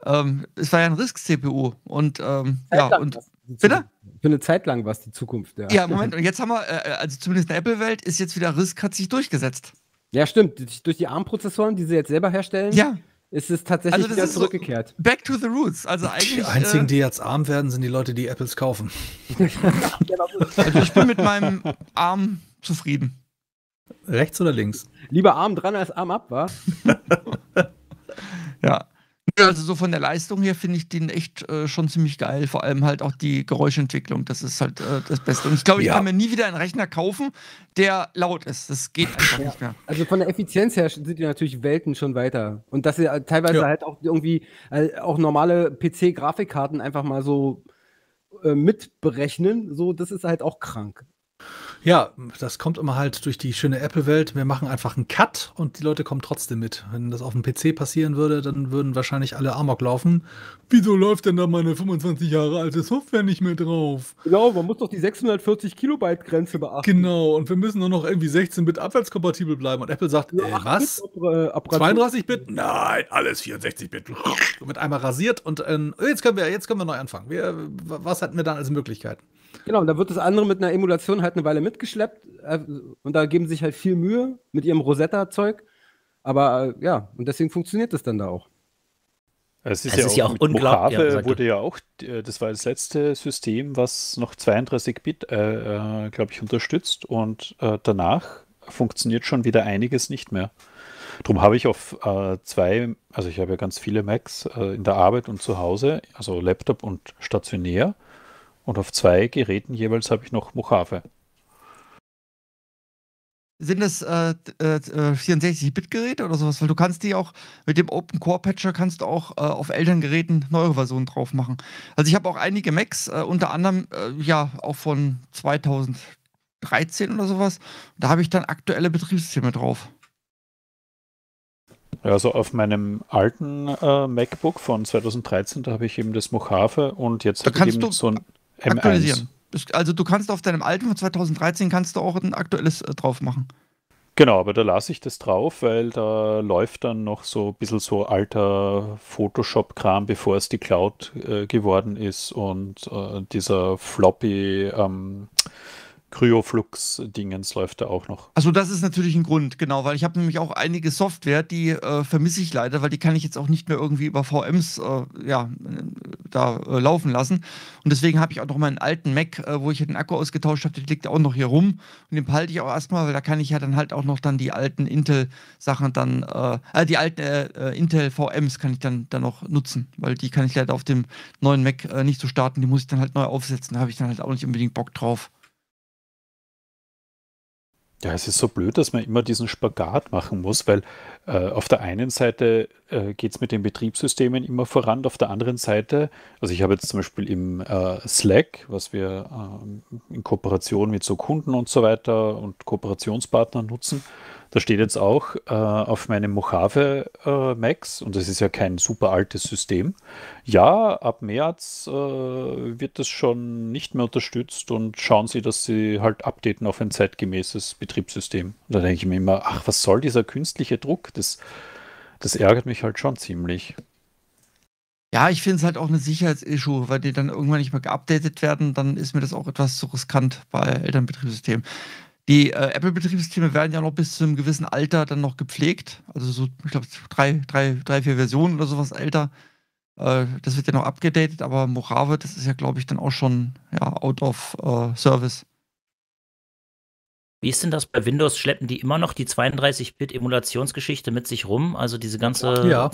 ähm, es war ja ein RISC-CPU. Und, ähm, ja, und, Bitte? Für eine Zeit lang war es die Zukunft. Ja, ja, Moment, und jetzt haben wir, äh, also zumindest in der Apple-Welt ist jetzt wieder RISC hat sich durchgesetzt. ja stimmt. Durch- Durch die ARM-Prozessoren, die sie jetzt selber herstellen, Ja, ist es tatsächlich Also das wieder ist so- zurückgekehrt. back to the roots. Also eigentlich. Die einzigen, äh, die jetzt arm werden, sind die Leute, die Apples kaufen. also ich bin mit meinem Arm zufrieden. Rechts oder links? Lieber Arm dran als Arm ab, war? [laughs] Ja. Ja, Also so von der Leistung her finde ich den echt äh, schon ziemlich geil. Vor allem halt auch die Geräuschentwicklung. Das ist halt äh, das Beste. Und ich glaube, ich Ja. kann mir nie wieder einen Rechner kaufen, der laut ist. Das geht [laughs] einfach nicht mehr. Also von der Effizienz her sind die natürlich Welten schon weiter. Und dass sie äh, teilweise Ja. halt auch irgendwie äh, auch normale PC-Grafikkarten einfach mal so äh, mitberechnen, so, das ist halt auch krank. Ja, das kommt immer halt durch die schöne Apple-Welt. Wir machen einfach einen Cut und die Leute kommen trotzdem mit. Wenn das auf dem PC passieren würde, dann würden wahrscheinlich alle Amok laufen. Wieso läuft denn da meine 25 Jahre alte Software nicht mehr drauf? Genau, man muss doch die 640 Kilobyte Grenze beachten. Genau, und wir müssen nur noch irgendwie 16-Bit abwärtskompatibel bleiben. Und Apple sagt, äh, was? 32-Bit? Nein, alles 64-Bit. Wird einmal rasiert und äh, jetzt, können wir, jetzt können wir neu anfangen. Wir, was hätten wir dann als Möglichkeiten? Genau, und da wird das andere mit einer Emulation halt eine Weile mitgeschleppt äh, und da geben sie sich halt viel Mühe mit ihrem Rosetta-Zeug. Aber äh, ja, und deswegen funktioniert das dann da auch. Es ist, Es ja, ist auch ja auch unglaublich- Mojave ja, wurde ja auch, äh, das war das letzte System, was noch 32-Bit, äh, äh, glaube ich, unterstützt und äh, danach funktioniert schon wieder einiges nicht mehr. Darum habe ich auf äh, zwei, also ich habe ja ganz viele Macs äh, in der Arbeit und zu Hause, also Laptop und stationär. Und auf zwei Geräten jeweils habe ich noch Mojave. Sind das äh, äh, 64-Bit-Geräte oder sowas? Weil du kannst die auch mit dem Open Core Patcher kannst du auch äh, auf älteren Geräten neuere Versionen drauf machen. Also ich habe auch einige Macs, äh, unter anderem äh, ja auch von 2013 oder sowas. Da habe ich dann aktuelle Betriebssysteme drauf. Ja, Also auf meinem alten äh, MacBook von 2013, da habe ich eben das Mojave und jetzt Da habe ich eben du so ein M1. Aktualisieren. Also du kannst auf deinem alten von 2013 kannst du auch ein aktuelles äh, drauf machen. Genau, aber da lasse ich das drauf, weil da läuft dann noch so ein bisschen so alter Photoshop-Kram, bevor es die Cloud äh, geworden ist und äh, dieser floppy ähm, Cryoflux-Dingens läuft da auch noch. Also das ist natürlich ein Grund, genau, weil ich habe nämlich auch einige Software, die äh, vermisse ich leider, weil die kann ich jetzt auch nicht mehr irgendwie über VMs äh, ja, äh, da äh, laufen lassen. Und deswegen habe ich auch noch meinen alten Mac, äh, wo ich den Akku ausgetauscht habe, der liegt auch noch hier rum. Und den behalte ich auch erstmal, weil da kann ich ja dann halt auch noch dann die alten Intel-Sachen dann, äh, die alten Intel VMs kann ich dann, dann noch nutzen, weil die kann ich leider auf dem neuen Mac nicht so starten, die muss ich dann halt neu aufsetzen, da habe ich dann halt auch nicht unbedingt Bock drauf. Ja, es ist so blöd, dass man immer diesen Spagat machen muss, weil äh, auf der einen Seite äh, geht es mit den Betriebssystemen immer voran, auf der anderen Seite, also ich habe jetzt zum Beispiel im äh, Slack, was wir äh, in Kooperation mit so Kunden und so weiter und Kooperationspartnern nutzen, da steht jetzt auch äh, auf meinem Mojave äh, Max, und das ist ja kein super altes System, ja, ab März äh, wird das schon nicht mehr unterstützt und schauen Sie, dass Sie halt updaten auf ein zeitgemäßes Betriebssystem. Da denke ich mir immer, ach, was soll dieser künstliche Druck? Das, das ärgert mich halt schon ziemlich. Ja, ich finde es halt auch eine Sicherheitsissue, weil die dann irgendwann nicht mehr geupdatet werden, dann ist mir das auch etwas zu riskant bei Elternbetriebssystemen. Die äh, Apple-Betriebssysteme werden ja noch bis zu einem gewissen Alter dann noch gepflegt. Also so, ich glaube, drei, drei, drei, vier Versionen oder sowas älter. Äh, das wird ja noch abgedatet, aber Mojave, das ist ja, glaube ich, dann auch schon ja, out of uh, service. Wie ist denn das bei Windows? Schleppen die immer noch die 32-Bit-Emulationsgeschichte mit sich rum? Also diese ganze. Ja.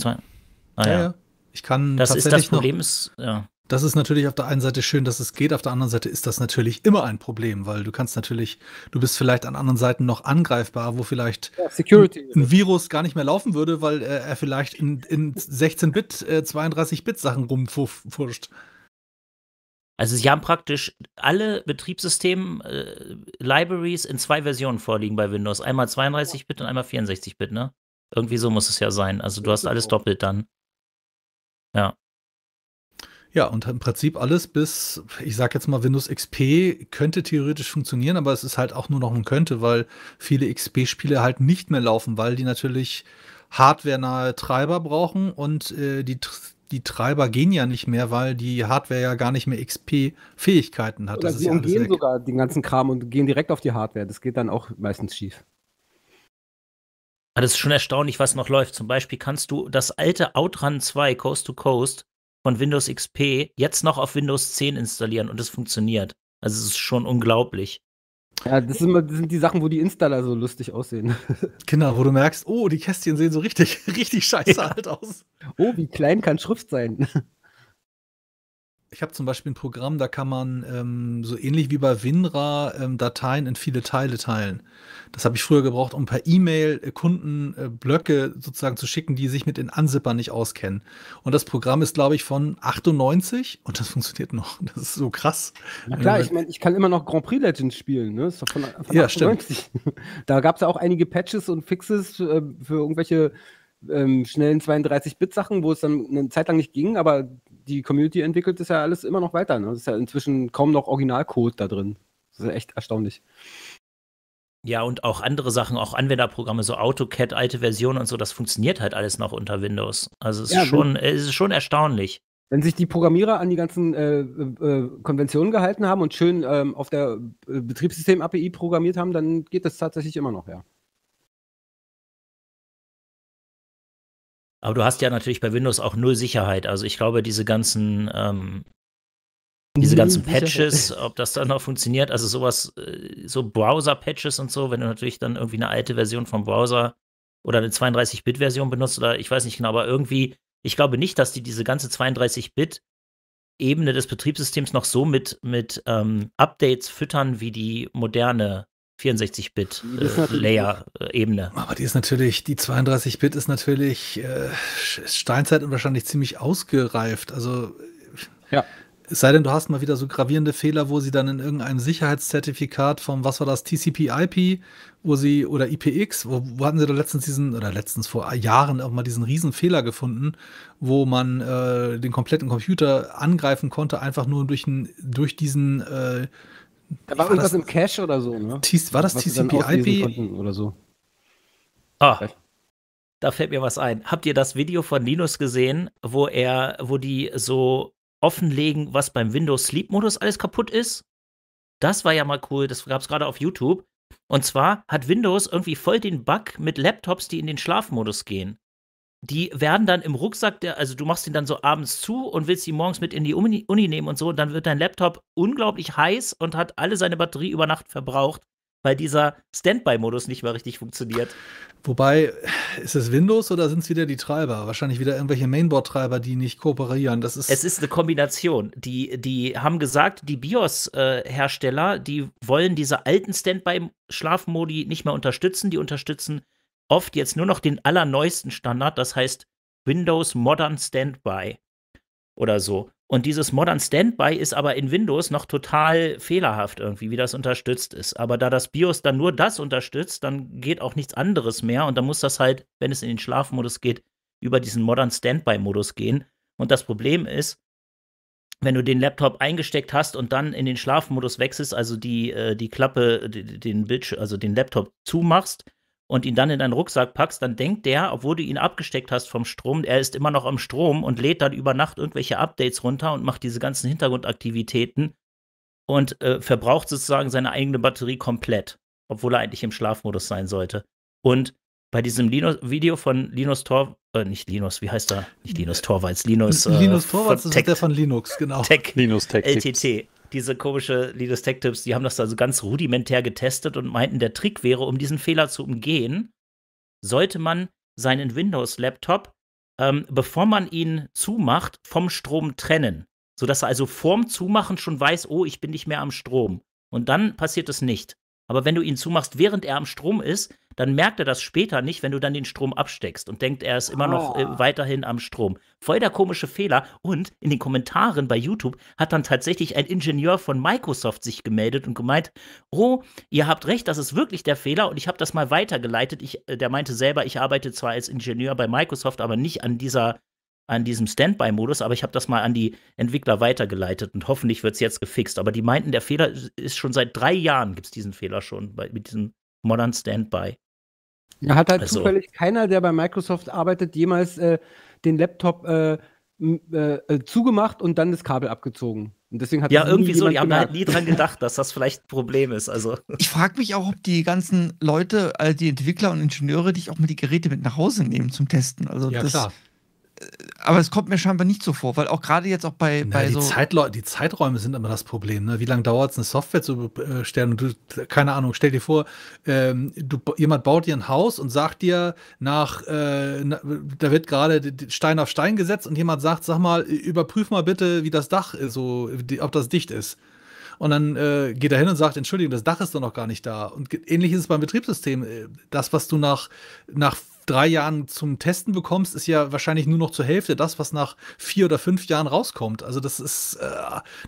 Ah, ja. ja. Ich kann das ist das Problem noch, ist, ja. Das ist natürlich auf der einen Seite schön, dass es geht, auf der anderen Seite ist das natürlich immer ein Problem, weil du kannst natürlich, du bist vielleicht an anderen Seiten noch angreifbar, wo vielleicht ja, Security. ein Virus gar nicht mehr laufen würde, weil äh, er vielleicht in, in 16-Bit, äh, 32-Bit-Sachen rumfuscht. Also sie haben praktisch alle Betriebssystem-Libraries äh, in zwei Versionen vorliegen bei Windows. Einmal 32-Bit und einmal 64-Bit, ne? Irgendwie so muss es ja sein. Also du hast alles doppelt dann. Ja. Ja, und im Prinzip alles bis, ich sag jetzt mal, Windows XP könnte theoretisch funktionieren, aber es ist halt auch nur noch ein könnte, weil viele XP-Spiele halt nicht mehr laufen, weil die natürlich hardwarenahe Treiber brauchen und äh, die, die Treiber gehen ja nicht mehr, weil die Hardware ja gar nicht mehr XP-Fähigkeiten hat. Oder das sie ja umgehen sogar den ganzen Kram und gehen direkt auf die Hardware. Das geht dann auch meistens schief. Das ist schon erstaunlich, was noch läuft. Zum Beispiel kannst du das alte Outrun 2 Coast to Coast von Windows XP jetzt noch auf Windows 10 installieren und es funktioniert. Also es ist schon unglaublich. Ja, das sind, das sind die Sachen, wo die Installer so lustig aussehen. [laughs] Genau, wo du merkst, oh, die Kästchen sehen so richtig, [laughs] richtig scheiße ja. alt aus. Oh, wie klein kann Schrift sein? Ich habe zum Beispiel ein Programm, da kann man ähm, so ähnlich wie bei WinRAR ähm, Dateien in viele Teile teilen. Das habe ich früher gebraucht, um per E-Mail äh, Kunden äh, Blöcke sozusagen zu schicken, die sich mit den Ansippern nicht auskennen. Und das Programm ist, glaube ich, von 98 und das funktioniert noch. Das ist so krass. Na klar, ich meine, ich kann immer noch Grand Prix Legends spielen. Ne? Das ist von, von ja, 98. Stimmt. [laughs] Da gab es ja auch einige Patches und Fixes äh, für irgendwelche ähm, schnellen 32-Bit-Sachen, wo es dann eine Zeit lang nicht ging, aber die Community entwickelt das ja alles immer noch weiter. Ne? Das ist ja inzwischen kaum noch Originalcode da drin. Das ist echt erstaunlich. Ja, und auch andere Sachen, auch Anwenderprogramme, so AutoCAD, alte Versionen und so, das funktioniert halt alles noch unter Windows. Also es, ja, ist, schon, es ist schon erstaunlich. Wenn sich die Programmierer an die ganzen äh, äh, Konventionen gehalten haben und schön ähm, auf der äh, Betriebssystem-API programmiert haben, dann geht das tatsächlich immer noch, ja. Aber du hast ja natürlich bei Windows auch null Sicherheit. Also ich glaube, diese ganzen, ähm, diese ganzen Patches, ob das dann noch funktioniert, also sowas, äh, so Browser-Patches und so, wenn du natürlich dann irgendwie eine alte Version vom Browser oder eine 32-Bit-Version benutzt oder ich weiß nicht genau, aber irgendwie, ich glaube nicht, dass die diese ganze 32-Bit Ebene des Betriebssystems noch so mit, mit ähm, Updates füttern wie die moderne 64-Bit-Layer-Ebene. Äh, Aber die ist natürlich, die 32-Bit ist natürlich äh, Steinzeit und wahrscheinlich ziemlich ausgereift. Also ja. Es sei denn, du hast mal wieder so gravierende Fehler, wo sie dann in irgendeinem Sicherheitszertifikat vom, was war das, TCP/IP, wo sie, oder IPX, wo, wo hatten sie da letztens diesen, oder letztens vor Jahren auch mal diesen riesen Fehler gefunden, wo man äh, den kompletten Computer angreifen konnte, einfach nur durch, ein, durch diesen äh, da war, war irgendwas im Cache oder so, ne? War das TCP/IP? Oder so. Ah, da fällt mir was ein. Habt ihr das Video von Linus gesehen, wo er, wo die so offenlegen, was beim Windows Sleep Modus alles kaputt ist? Das war ja mal cool, das gab es gerade auf YouTube. Und zwar hat Windows irgendwie voll den Bug mit Laptops, die in den Schlafmodus gehen. Die werden dann im Rucksack, der, also du machst ihn dann so abends zu und willst ihn morgens mit in die Uni, Uni nehmen und so, und dann wird dein Laptop unglaublich heiß und hat alle seine Batterie über Nacht verbraucht, weil dieser Standby-Modus nicht mehr richtig funktioniert. Wobei, ist es Windows oder sind es wieder die Treiber? Wahrscheinlich wieder irgendwelche Mainboard-Treiber, die nicht kooperieren. Das ist Es ist eine Kombination. Die, die haben gesagt, die BIOS-Hersteller, die wollen diese alten Standby-Schlafmodi nicht mehr unterstützen. Die unterstützen oft jetzt nur noch den allerneuesten Standard, das heißt Windows Modern Standby oder so. Und dieses Modern Standby ist aber in Windows noch total fehlerhaft irgendwie, wie das unterstützt ist. Aber da das BIOS dann nur das unterstützt, dann geht auch nichts anderes mehr. Und dann muss das halt, wenn es in den Schlafmodus geht, über diesen Modern Standby-Modus gehen. Und das Problem ist, wenn du den Laptop eingesteckt hast und dann in den Schlafmodus wechselst, also die, äh, die Klappe, den Bildschirm, also den Laptop zumachst, und ihn dann in deinen Rucksack packst, dann denkt der, obwohl du ihn abgesteckt hast vom Strom, er ist immer noch am Strom und lädt dann über Nacht irgendwelche Updates runter und macht diese ganzen Hintergrundaktivitäten und äh, verbraucht sozusagen seine eigene Batterie komplett, obwohl er eigentlich im Schlafmodus sein sollte. Und bei diesem Linus Video von Linus Tor, äh, nicht Linus, wie heißt er? Nicht Linus Torvalds, Linus. Äh, Linus Torvalds ist der von Linux, genau. Tech, Linus Tech LTT diese komische Linus Tech Tips, die haben das also ganz rudimentär getestet und meinten, der Trick wäre, um diesen Fehler zu umgehen, sollte man seinen Windows-Laptop, ähm, bevor man ihn zumacht, vom Strom trennen. Sodass er also vorm Zumachen schon weiß, oh, ich bin nicht mehr am Strom. Und dann passiert es nicht. Aber wenn du ihn zumachst, während er am Strom ist, dann merkt er das später nicht, wenn du dann den Strom absteckst und denkt, er ist immer noch äh, weiterhin am Strom. Voll der komische Fehler. Und in den Kommentaren bei YouTube hat dann tatsächlich ein Ingenieur von Microsoft sich gemeldet und gemeint, oh, ihr habt recht, das ist wirklich der Fehler und ich habe das mal weitergeleitet. Ich, äh, der meinte selber, ich arbeite zwar als Ingenieur bei Microsoft, aber nicht an dieser an diesem Standby-Modus, aber ich habe das mal an die Entwickler weitergeleitet und hoffentlich wird es jetzt gefixt. Aber die meinten, der Fehler ist schon seit drei Jahren gibt es diesen Fehler schon bei, mit diesem Modern Standby. Ja, hat halt also, zufällig keiner, der bei Microsoft arbeitet, jemals äh, den Laptop äh, äh, zugemacht und dann das Kabel abgezogen. Und deswegen hat ja, irgendwie so, die haben halt nie dran [laughs] gedacht, dass das vielleicht ein Problem ist. Also. Ich frage mich auch, ob die ganzen Leute, also die Entwickler und Ingenieure, dich auch mal die Geräte mit nach Hause nehmen zum Testen. Also ja, das, klar aber es kommt mir scheinbar nicht so vor, weil auch gerade jetzt auch bei, Na, bei die so. Zeitlo die Zeiträume sind immer das Problem. Ne? Wie lange dauert es, eine Software zu bestellen? Du, keine Ahnung, stell dir vor, ähm, du, jemand baut dir ein Haus und sagt dir nach, äh, na, da wird gerade Stein auf Stein gesetzt und jemand sagt, sag mal, überprüf mal bitte, wie das Dach ist, so, die, ob das dicht ist. Und dann äh, geht er hin und sagt, Entschuldigung, das Dach ist doch noch gar nicht da. Und ähnlich ist es beim Betriebssystem. Äh, das, was du nach, nach drei Jahren zum Testen bekommst, ist ja wahrscheinlich nur noch zur Hälfte das, was nach vier oder fünf Jahren rauskommt. Also das ist, äh,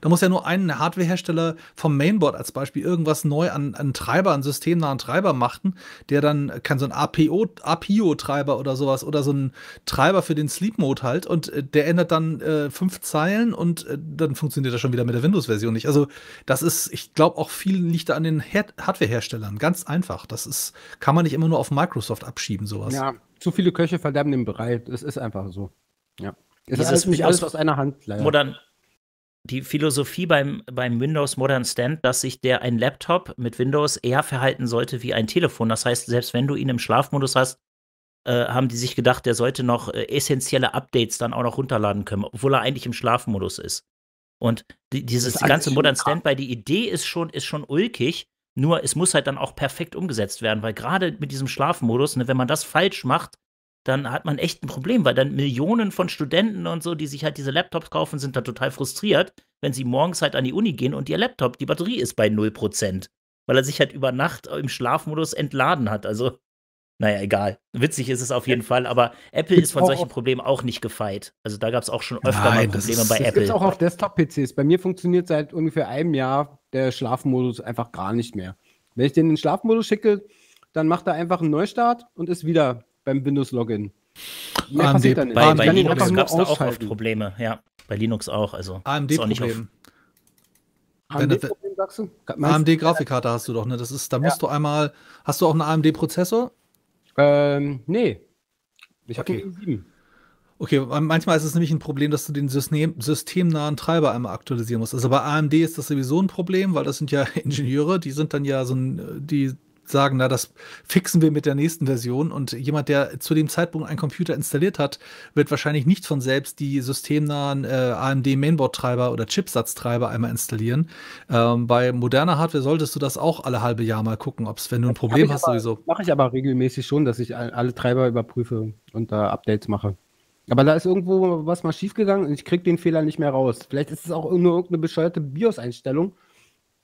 da muss ja nur ein Hardwarehersteller vom Mainboard als Beispiel irgendwas neu an, an Treiber, an systemnahen Treiber machen, der dann kann so ein APO, APIO-Treiber oder sowas oder so ein Treiber für den Sleep Mode halt und äh, der ändert dann äh, fünf Zeilen und äh, dann funktioniert das schon wieder mit der Windows-Version nicht. Also das ist, ich glaube auch viel liegt da an den Hardwareherstellern. Ganz einfach. Das ist, kann man nicht immer nur auf Microsoft abschieben, sowas. Ja, zu viele Köche verderben den Brei. Es ist einfach so. Ja. Es Dieses ist alles, nicht alles aus einer Hand, leider. Modern, die Philosophie beim, beim Windows Modern Stand, dass sich der ein Laptop mit Windows eher verhalten sollte wie ein Telefon. Das heißt, selbst wenn du ihn im Schlafmodus hast, äh, haben die sich gedacht, der sollte noch äh, essentielle Updates dann auch noch runterladen können, obwohl er eigentlich im Schlafmodus ist. Und die, dieses ganze Modern Standby, die Idee ist schon, ist schon ulkig, nur es muss halt dann auch perfekt umgesetzt werden, weil gerade mit diesem Schlafmodus, ne, wenn man das falsch macht, dann hat man echt ein Problem, weil dann Millionen von Studenten und so, die sich halt diese Laptops kaufen, sind da total frustriert, wenn sie morgens halt an die Uni gehen und ihr Laptop, die Batterie ist bei 0%, weil er sich halt über Nacht im Schlafmodus entladen hat. Also, naja, egal. Witzig ist es auf jeden Fall, aber Apple ist von solchen Problemen auch nicht gefeit. Also da gab es auch schon öfter Nein, mal das Probleme ist- bei Das Apple. gibt auch auf Desktop-PCs. Bei mir funktioniert seit ungefähr einem Jahr der Schlafmodus einfach gar nicht mehr. Wenn ich den in den Schlafmodus schicke, dann macht er einfach einen Neustart und ist wieder beim Windows-Login. AMD. Bei, bei ihn Linux gab es da auch oft. Probleme, ja. Bei Linux auch, also. ist auch nicht auf- AMD-Problem. AMD-Grafikkarte hast du doch, ne? Das ist, da musst du einmal, hast du auch einen AMD-Prozessor? Ähm, nee. Ich habe Okay. einen i7. Okay, manchmal ist es nämlich ein Problem, dass du den System, systemnahen Treiber einmal aktualisieren musst. Also bei AMD ist das sowieso ein Problem, weil das sind ja [laughs] Ingenieure, die sind dann ja so ein, die sagen, na, das fixen wir mit der nächsten Version. Und jemand, der zu dem Zeitpunkt einen Computer installiert hat, wird wahrscheinlich nicht von selbst die systemnahen äh, AMD Mainboard-Treiber oder Chipsatztreiber einmal installieren. Ähm, bei moderner Hardware solltest du das auch alle halbe Jahr mal gucken, ob es, wenn du ein Problem hast, aber, sowieso. Mache ich aber regelmäßig schon, dass ich alle Treiber überprüfe und da Updates mache. Aber da ist irgendwo was mal schiefgegangen und ich kriege den Fehler nicht mehr raus. Vielleicht ist es auch nur irgendeine bescheuerte BIOS-Einstellung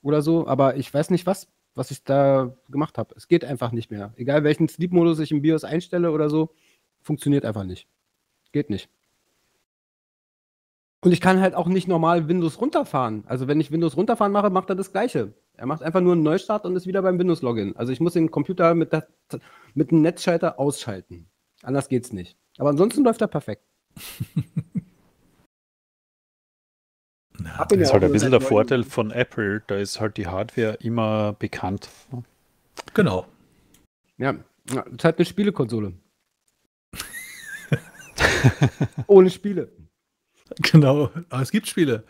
oder so, aber ich weiß nicht, was, was ich da gemacht habe. Es geht einfach nicht mehr. Egal welchen Sleep-Modus ich im BIOS einstelle oder so, funktioniert einfach nicht. Geht nicht. Und ich kann halt auch nicht normal Windows runterfahren. Also wenn ich Windows runterfahren mache, macht er das Gleiche. Er macht einfach nur einen Neustart und ist wieder beim Windows-Login. Also ich muss den Computer mit, der, mit dem Netzschalter ausschalten. Anders geht's nicht. Aber ansonsten läuft er perfekt. [laughs] Na, das ist halt ein bisschen der Vorteil von Apple, da ist halt die Hardware immer bekannt. Genau. Ja, das ist halt eine Spielekonsole. [laughs] Ohne Spiele. Genau, aber es gibt Spiele.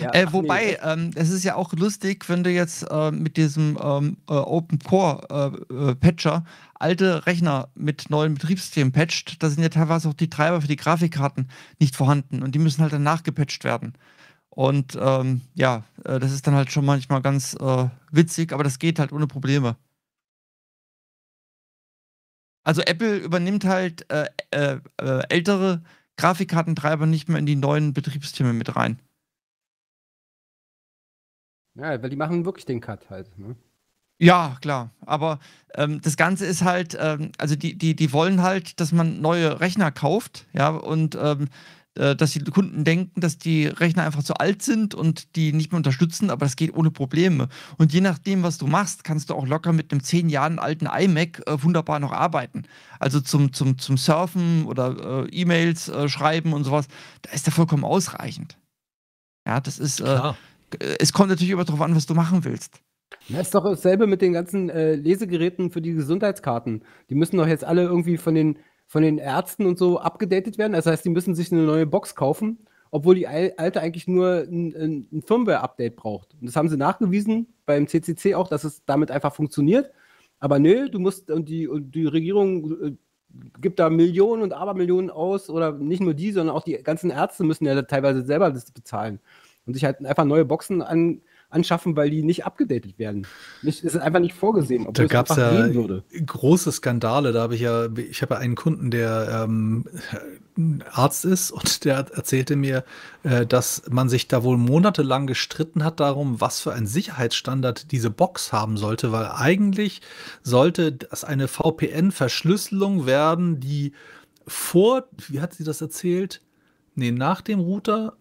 Ja, äh, wobei, nee. ähm, es ist ja auch lustig, wenn du jetzt äh, mit diesem ähm, äh, Open Core äh, äh, Patcher alte Rechner mit neuen Betriebssystemen patcht, da sind ja teilweise auch die Treiber für die Grafikkarten nicht vorhanden und die müssen halt dann nachgepatcht werden. Und ähm, ja, äh, das ist dann halt schon manchmal ganz witzig, aber das geht halt ohne Probleme. Also Apple übernimmt halt ältere Grafikkartentreiber nicht mehr in die neuen Betriebssysteme mit rein. Ja, weil die machen wirklich den Cut halt. Ne? Ja, klar. Aber ähm, das Ganze ist halt, ähm, also die, die, die wollen halt, dass man neue Rechner kauft, ja, und ähm, äh, dass die Kunden denken, dass die Rechner einfach zu alt sind und die nicht mehr unterstützen, aber das geht ohne Probleme. Und je nachdem, was du machst, kannst du auch locker mit einem zehn Jahren alten iMac äh, wunderbar noch arbeiten. Also zum, zum, zum Surfen oder äh, E-Mails äh, schreiben und sowas, da ist der vollkommen ausreichend. Ja, das ist. Äh, äh, es kommt natürlich immer darauf an, was du machen willst. Das ist doch dasselbe mit den ganzen äh, Lesegeräten für die Gesundheitskarten. Die müssen doch jetzt alle irgendwie von den, von den Ärzten und so abgedatet werden. Das heißt, die müssen sich eine neue Box kaufen, obwohl die alte eigentlich nur ein, ein Firmware-Update braucht. Und das haben sie nachgewiesen beim CCC auch, dass es damit einfach funktioniert. Aber nö, du musst, und die, und die Regierung äh, gibt da Millionen und Abermillionen aus, oder nicht nur die, sondern auch die ganzen Ärzte müssen ja teilweise selber das bezahlen und sich halt einfach neue Boxen an, anschaffen, weil die nicht abgedatet werden. Nicht, ist einfach nicht vorgesehen. Da gab es ja große Skandale. Da habe ich ja, ich habe ja einen Kunden, der ähm, Arzt ist und der erzählte mir, äh, dass man sich da wohl monatelang gestritten hat darum, was für ein Sicherheitsstandard diese Box haben sollte, weil eigentlich sollte das eine VPN-Verschlüsselung werden, die vor, wie hat sie das erzählt? Nee, nach dem Router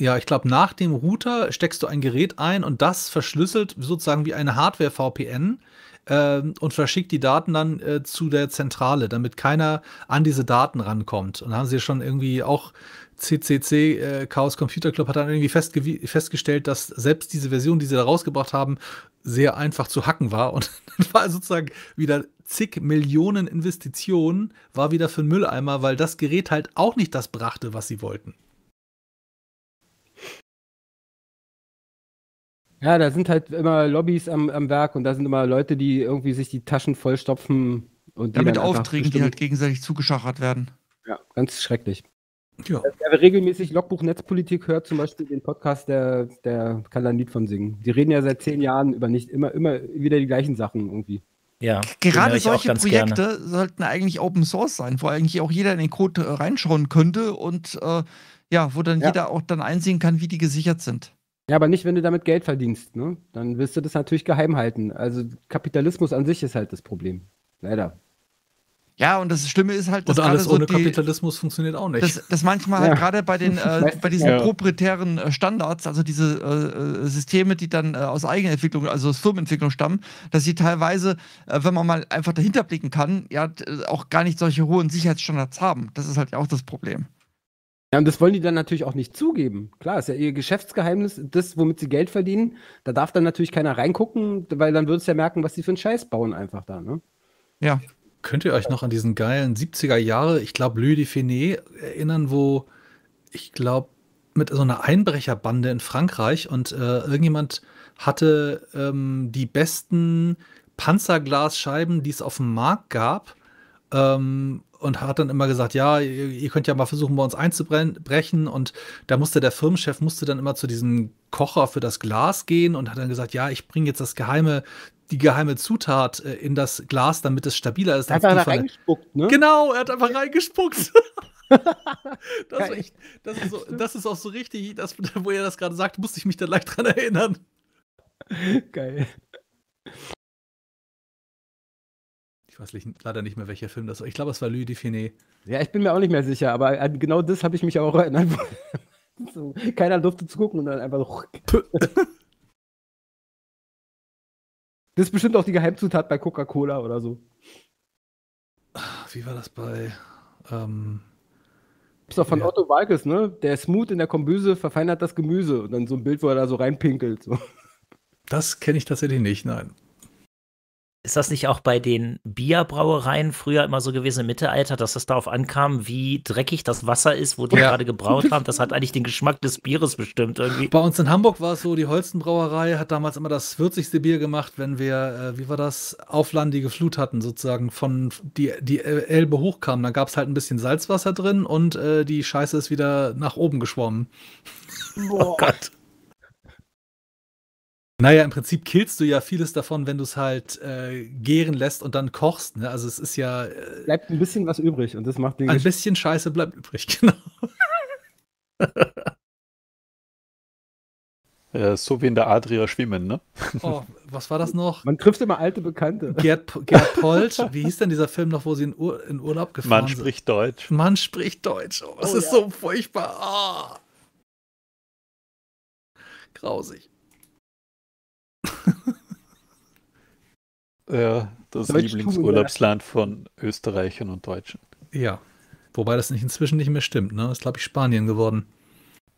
ja, ich glaube, nach dem Router steckst du ein Gerät ein und das verschlüsselt sozusagen wie eine Hardware-VPN äh, und verschickt die Daten dann äh, zu der Zentrale, damit keiner an diese Daten rankommt. Und haben sie schon irgendwie auch CCC, äh, Chaos Computer Club, hat dann irgendwie festgestellt, dass selbst diese Version, die sie da rausgebracht haben, sehr einfach zu hacken war. Und [laughs] dann war sozusagen wieder zig Millionen Investitionen, war wieder für den Mülleimer, weil das Gerät halt auch nicht das brachte, was sie wollten. Ja, da sind halt immer Lobbys am, am Werk und da sind immer Leute, die irgendwie sich die Taschen vollstopfen und die ja, mit Aufträgen, die halt gegenseitig zugeschachert werden. Ja, ganz schrecklich. Ja. Wer regelmäßig Logbuch Netzpolitik hört, zum Beispiel den Podcast, der, der kann da ein Lied von singen. Die reden ja seit zehn Jahren über nicht immer, immer wieder die gleichen Sachen irgendwie. Ja, gerade solche Projekte gerne. sollten eigentlich Open Source sein, wo eigentlich auch jeder in den Code äh, reinschauen könnte und äh, ja, wo dann ja. jeder auch dann einsehen kann, wie die gesichert sind. Ja, aber nicht, wenn du damit Geld verdienst, ne? Dann wirst du das natürlich geheim halten. Also Kapitalismus an sich ist halt das Problem. Leider. Ja, und das Schlimme ist halt, dass und alles so ohne die, Kapitalismus funktioniert auch nicht. Dass, dass manchmal ja. halt gerade bei den [laughs] äh, bei diesen ja. proprietären äh, Standards, also diese äh, äh, Systeme, die dann äh, aus Eigenentwicklung, also aus Firmenentwicklung stammen, dass sie teilweise, äh, wenn man mal einfach dahinter blicken kann, ja auch gar nicht solche hohen Sicherheitsstandards haben. Das ist halt auch das Problem. Ja, und das wollen die dann natürlich auch nicht zugeben. Klar, ist ja ihr Geschäftsgeheimnis, das, womit sie Geld verdienen. Da darf dann natürlich keiner reingucken, weil dann würdest du ja merken, was sie für einen Scheiß bauen einfach da, ne? Ja. Könnt ihr euch noch an diesen geilen 70er Jahre, ich glaube, Louis de Finet erinnern, wo ich glaube, mit so einer Einbrecherbande in Frankreich und äh, irgendjemand hatte ähm, die besten Panzerglasscheiben, die es auf dem Markt gab. Ähm, und hat dann immer gesagt, ja, ihr, ihr könnt ja mal versuchen, bei uns einzubrechen. Und da musste der Firmenchef musste dann immer zu diesem Kocher für das Glas gehen und hat dann gesagt, ja, ich bringe jetzt das geheime, die geheime Zutat äh, in das Glas, damit es stabiler ist. Er hat da reingespuckt, ne? Genau, er hat einfach reingespuckt. [laughs] das, echt, das, ist so, das, ist auch so richtig, das, wo er das gerade sagt, musste ich mich da leicht dran erinnern. Geil. Ich weiß leider nicht mehr, welcher Film das war. Ich glaube, es war Louis Define. Ja, ich bin mir auch nicht mehr sicher, aber an genau das habe ich mich auch erinnert. [laughs] so, keiner durfte zu gucken und dann einfach so. [laughs] das ist bestimmt auch die Geheimzutat bei Coca-Cola oder so. Wie war das bei. Ähm, ist doch von ja. Otto Walkes, ne? Der Smooth in der Kombüse verfeinert das Gemüse. Und dann so ein Bild, wo er da so reinpinkelt. So. Das kenne ich tatsächlich nicht, nein. Ist das nicht auch bei den Bierbrauereien früher immer so gewesen im Mittelalter, dass es darauf ankam, wie dreckig das Wasser ist, wo die ja. gerade gebraut haben? Das hat [laughs] eigentlich den Geschmack des Bieres bestimmt irgendwie. Bei uns in Hamburg war es so, die Holzenbrauerei hat damals immer das würzigste Bier gemacht, wenn wir, äh, wie war das, auflandige Flut hatten, sozusagen, von die, die Elbe hochkam. Da gab es halt ein bisschen Salzwasser drin und äh, die Scheiße ist wieder nach oben geschwommen. Boah. Oh Gott. Naja, im Prinzip killst du ja vieles davon, wenn du es halt äh, gären lässt und dann kochst. Ne? Also es ist ja. Äh, bleibt ein bisschen was übrig und das macht den. Ein Gesch bisschen Scheiße bleibt übrig, [laughs] genau. ja, so wie in der Adria schwimmen, ne? Oh, was war das noch? Man trifft immer alte Bekannte. Gerd, Gerd Polt, wie hieß denn dieser Film noch, wo sie in, Ur in Urlaub gefahren sind? Man spricht Deutsch. Man spricht Deutsch. Oh, das oh, ist ja. so furchtbar. Oh. Grausig. [laughs] ja, das Deutsch Lieblingsurlaubsland von Österreichern und Deutschen. Ja. Wobei das nicht inzwischen nicht mehr stimmt, ne? Das ist, glaube ich, Spanien geworden.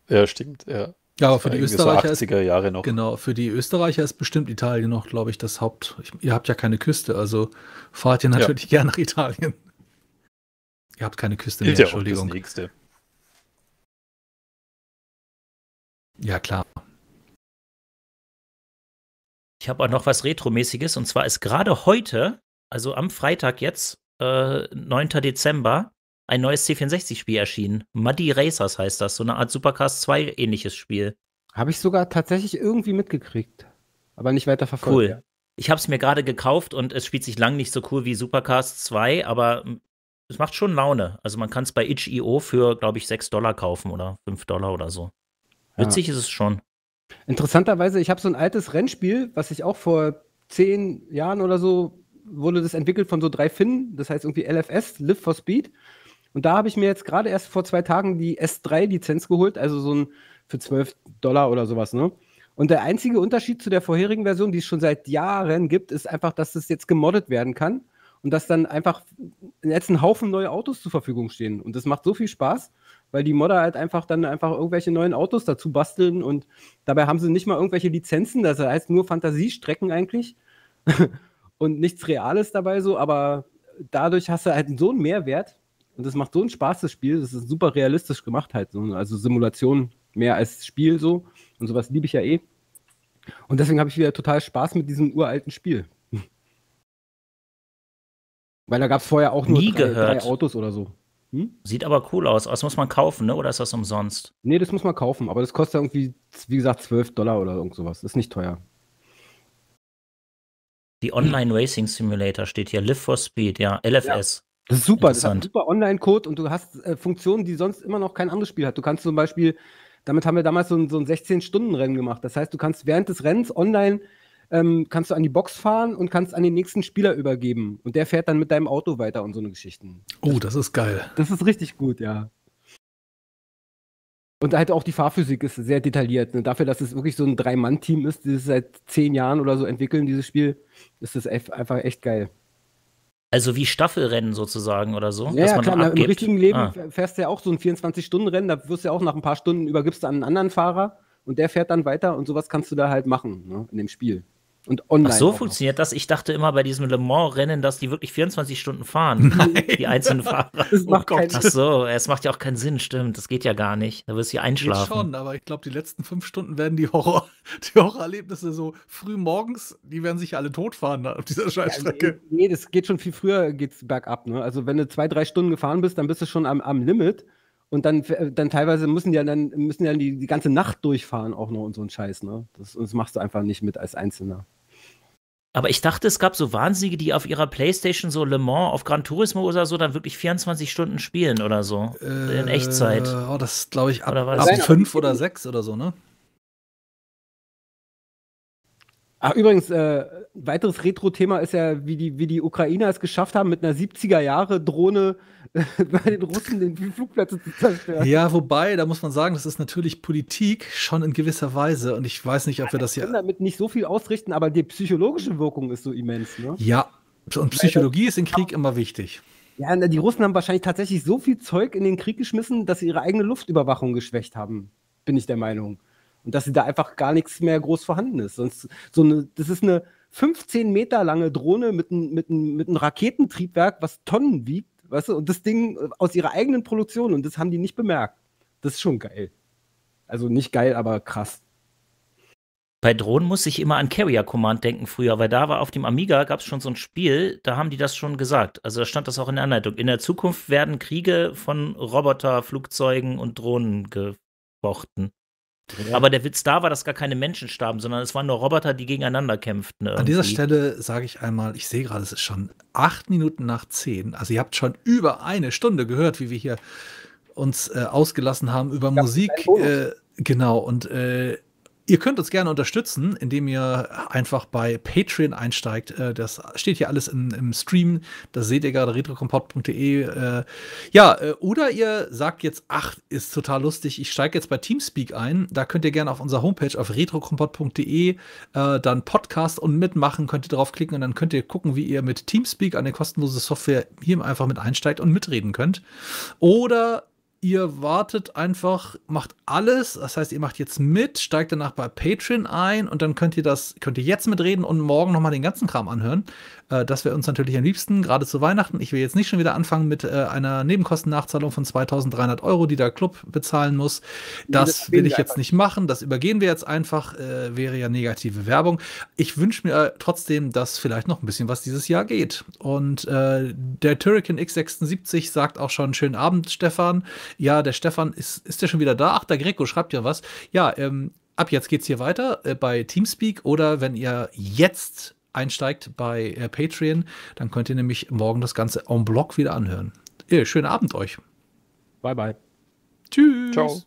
Ja, stimmt, ja. Ja, aber für die Österreicher so 80er Jahre noch. Genau, für die Österreicher ist bestimmt Italien noch, glaube ich, das Haupt. Ich, ihr habt ja keine Küste, also fahrt ihr natürlich [laughs] ja. gern nach Italien. Ihr habt keine Küste mehr, ja Entschuldigung. Das nächste. Ja, klar. Ich habe auch noch was Retromäßiges und zwar ist gerade heute, also am Freitag jetzt, äh, 9. Dezember, ein neues C64-Spiel erschienen. Muddy Racers heißt das, so eine Art Supercast 2 ähnliches Spiel. Habe ich sogar tatsächlich irgendwie mitgekriegt, aber nicht weiter verfolgt. Cool. Ja. Ich habe es mir gerade gekauft und es spielt sich lang nicht so cool wie Supercast 2, aber hm, es macht schon Laune. Also man kann es bei itch.io für, glaube ich, 6 Dollar kaufen oder 5 Dollar oder so. Witzig ja. ist es schon. Interessanterweise, ich habe so ein altes Rennspiel, was ich auch vor zehn Jahren oder so wurde das entwickelt von so drei Finnen, das heißt irgendwie LFS, Live for Speed. Und da habe ich mir jetzt gerade erst vor zwei Tagen die S3-Lizenz geholt, also so ein für 12 Dollar oder sowas, ne? Und der einzige Unterschied zu der vorherigen Version, die es schon seit Jahren gibt, ist einfach, dass das jetzt gemoddet werden kann und dass dann einfach jetzt ein Haufen neue Autos zur Verfügung stehen. Und das macht so viel Spaß weil die Modder halt einfach dann einfach irgendwelche neuen Autos dazu basteln und dabei haben sie nicht mal irgendwelche Lizenzen, das heißt nur Fantasiestrecken eigentlich [laughs] und nichts Reales dabei so, aber dadurch hast du halt so einen Mehrwert und das macht so einen Spaß, das Spiel, das ist super realistisch gemacht halt, so, also Simulation mehr als Spiel so und sowas liebe ich ja eh. Und deswegen habe ich wieder total Spaß mit diesem uralten Spiel. [laughs] Weil da gab es vorher auch nur drei, drei Autos oder so. Hm? Sieht aber cool aus. Das muss man kaufen, ne? Oder ist das umsonst? Nee, das muss man kaufen. Aber das kostet irgendwie, wie gesagt, 12 Dollar oder irgend sowas. Das ist nicht teuer. Die Online Racing Simulator steht hier. Live for Speed, ja. LFS. Ja. Das ist super. Das hat einen super Online-Code und du hast äh, Funktionen, die sonst immer noch kein anderes Spiel hat. Du kannst zum Beispiel, damit haben wir damals so ein, so ein 16-Stunden-Rennen gemacht. Das heißt, du kannst während des Rennens online ähm, kannst du an die Box fahren und kannst an den nächsten Spieler übergeben. Und der fährt dann mit deinem Auto weiter und so eine Geschichten. Oh, das ist geil. Das ist richtig gut, ja. Und halt auch die Fahrphysik ist sehr detailliert. Ne? Dafür, dass es wirklich so ein Drei-Mann-Team ist, die es seit zehn Jahren oder so entwickeln, dieses Spiel, ist das einfach echt geil. Also wie Staffelrennen sozusagen oder so? Ja, klar, na, im richtigen Leben ah. fährst du ja auch so ein 24-Stunden-Rennen, da wirst du ja auch nach ein paar Stunden übergibst du an einen anderen Fahrer und der fährt dann weiter und sowas kannst du da halt machen ne, in dem Spiel. Und online. Ach so funktioniert das? Ich dachte immer bei diesem Le Mans-Rennen, dass die wirklich 24 Stunden fahren, [laughs] die einzelnen [laughs] Fahrer. Das macht Gott. keinen Ach so, es macht ja auch keinen Sinn, stimmt. Das geht ja gar nicht. Da wirst du ja Geht einschlafen. schon, aber ich glaube, die letzten fünf Stunden werden die Horror, [laughs] die Horrorerlebnisse so früh morgens, die werden sich alle totfahren auf dieser Ja, Scheißstrecke. nee, nee, das geht schon viel früher geht's bergab. Ne? Also wenn du zwei, drei Stunden gefahren bist, dann bist du schon am, am Limit. Und dann, äh, dann teilweise müssen die ja dann müssen ja die, die ganze Nacht durchfahren auch noch und so ein Scheiß. Ne? Das, das machst du einfach nicht mit als Einzelner. Aber ich dachte, es gab so Wahnsinnige, die auf ihrer Playstation so Le Mans auf Gran Turismo oder so dann wirklich 24 Stunden spielen oder so. in Echtzeit. Äh, Oh, das glaube ich ab, Oder war ab fünf oder sechs oder so, ne? Ach, übrigens, äh, weiteres Retro-Thema ist ja, wie die, wie die Ukrainer es geschafft haben, mit einer 70er-Jahre-Drohne [laughs] bei den Russen den Flugplätze zu zerstören. Ja, wobei, da muss man sagen, das ist natürlich Politik schon in gewisser Weise und ich weiß nicht, ob wir das können ja. damit nicht so viel ausrichten, aber die psychologische Wirkung ist so immens. Ne? Ja, und Psychologie ist im Krieg immer wichtig. Ja, die Russen haben wahrscheinlich tatsächlich so viel Zeug in den Krieg geschmissen, dass sie ihre eigene Luftüberwachung geschwächt haben, bin ich der Meinung. Und dass sie da einfach gar nichts mehr groß vorhanden ist. Sonst so eine, das ist eine 15 Meter lange Drohne mit einem mit ein, mit ein Raketentriebwerk, was Tonnen wiegt, weißt du, und das Ding äh, aus ihrer eigenen Produktion und das haben die nicht bemerkt. Das ist schon geil. Also nicht geil, aber krass. Bei Drohnen muss ich immer an Carrier Command denken früher, weil da war auf dem Amiga gab es schon so ein Spiel, da haben die das schon gesagt. Also da stand das auch in der Anleitung. In der Zukunft werden Kriege von Roboter, Flugzeugen und Drohnen gefochten. Aber der Witz da war, dass gar keine Menschen starben, sondern es waren nur Roboter, die gegeneinander kämpften. An dieser irgendwie. Stelle sage ich einmal, ich sehe gerade, es ist schon acht Minuten nach zehn. Also ihr habt schon über eine Stunde gehört, wie wir hier uns äh, ausgelassen haben über Musik. Äh, genau, und äh, ihr könnt uns gerne unterstützen, indem ihr einfach bei Patreon einsteigt. Äh, das steht hier alles im, im Stream. Das seht ihr gerade, retrokompott.de. Äh, ja, äh, oder ihr sagt jetzt, ach, ist total lustig, ich steige jetzt bei Teamspeak ein. Da könnt ihr gerne auf unserer Homepage auf retrokompott.de dann Podcast und mitmachen, könnt ihr draufklicken und dann könnt ihr gucken, wie ihr mit Teamspeak, eine kostenlose Software, hier einfach mit einsteigt und mitreden könnt. Oder ihr wartet einfach, macht alles, das heißt, ihr macht jetzt mit, steigt danach bei Patreon ein und dann könnt ihr das, könnt ihr jetzt mitreden und morgen nochmal den ganzen Kram anhören. Äh, das wäre uns natürlich am liebsten, gerade zu Weihnachten. Ich will jetzt nicht schon wieder anfangen mit äh, einer Nebenkostennachzahlung von 2300 Euro, die der Club bezahlen muss. Das das will ich jetzt einfach. nicht machen, das übergehen wir jetzt einfach, äh, wäre ja negative Werbung. Ich wünsche mir äh, trotzdem, dass vielleicht noch ein bisschen was dieses Jahr geht. Und äh, der Turrican X76 sagt auch schon schönen Abend, Stefan. Ja, der Stefan ist, ist der schon wieder da? Ach, der Greco schreibt ja was. Ja, ähm, ab jetzt geht's hier weiter äh, bei Teamspeak oder wenn ihr jetzt einsteigt bei äh, Patreon, dann könnt ihr nämlich morgen das Ganze en bloc wieder anhören. Äh, schönen Abend euch. Bye, bye. Tschüss. Ciao.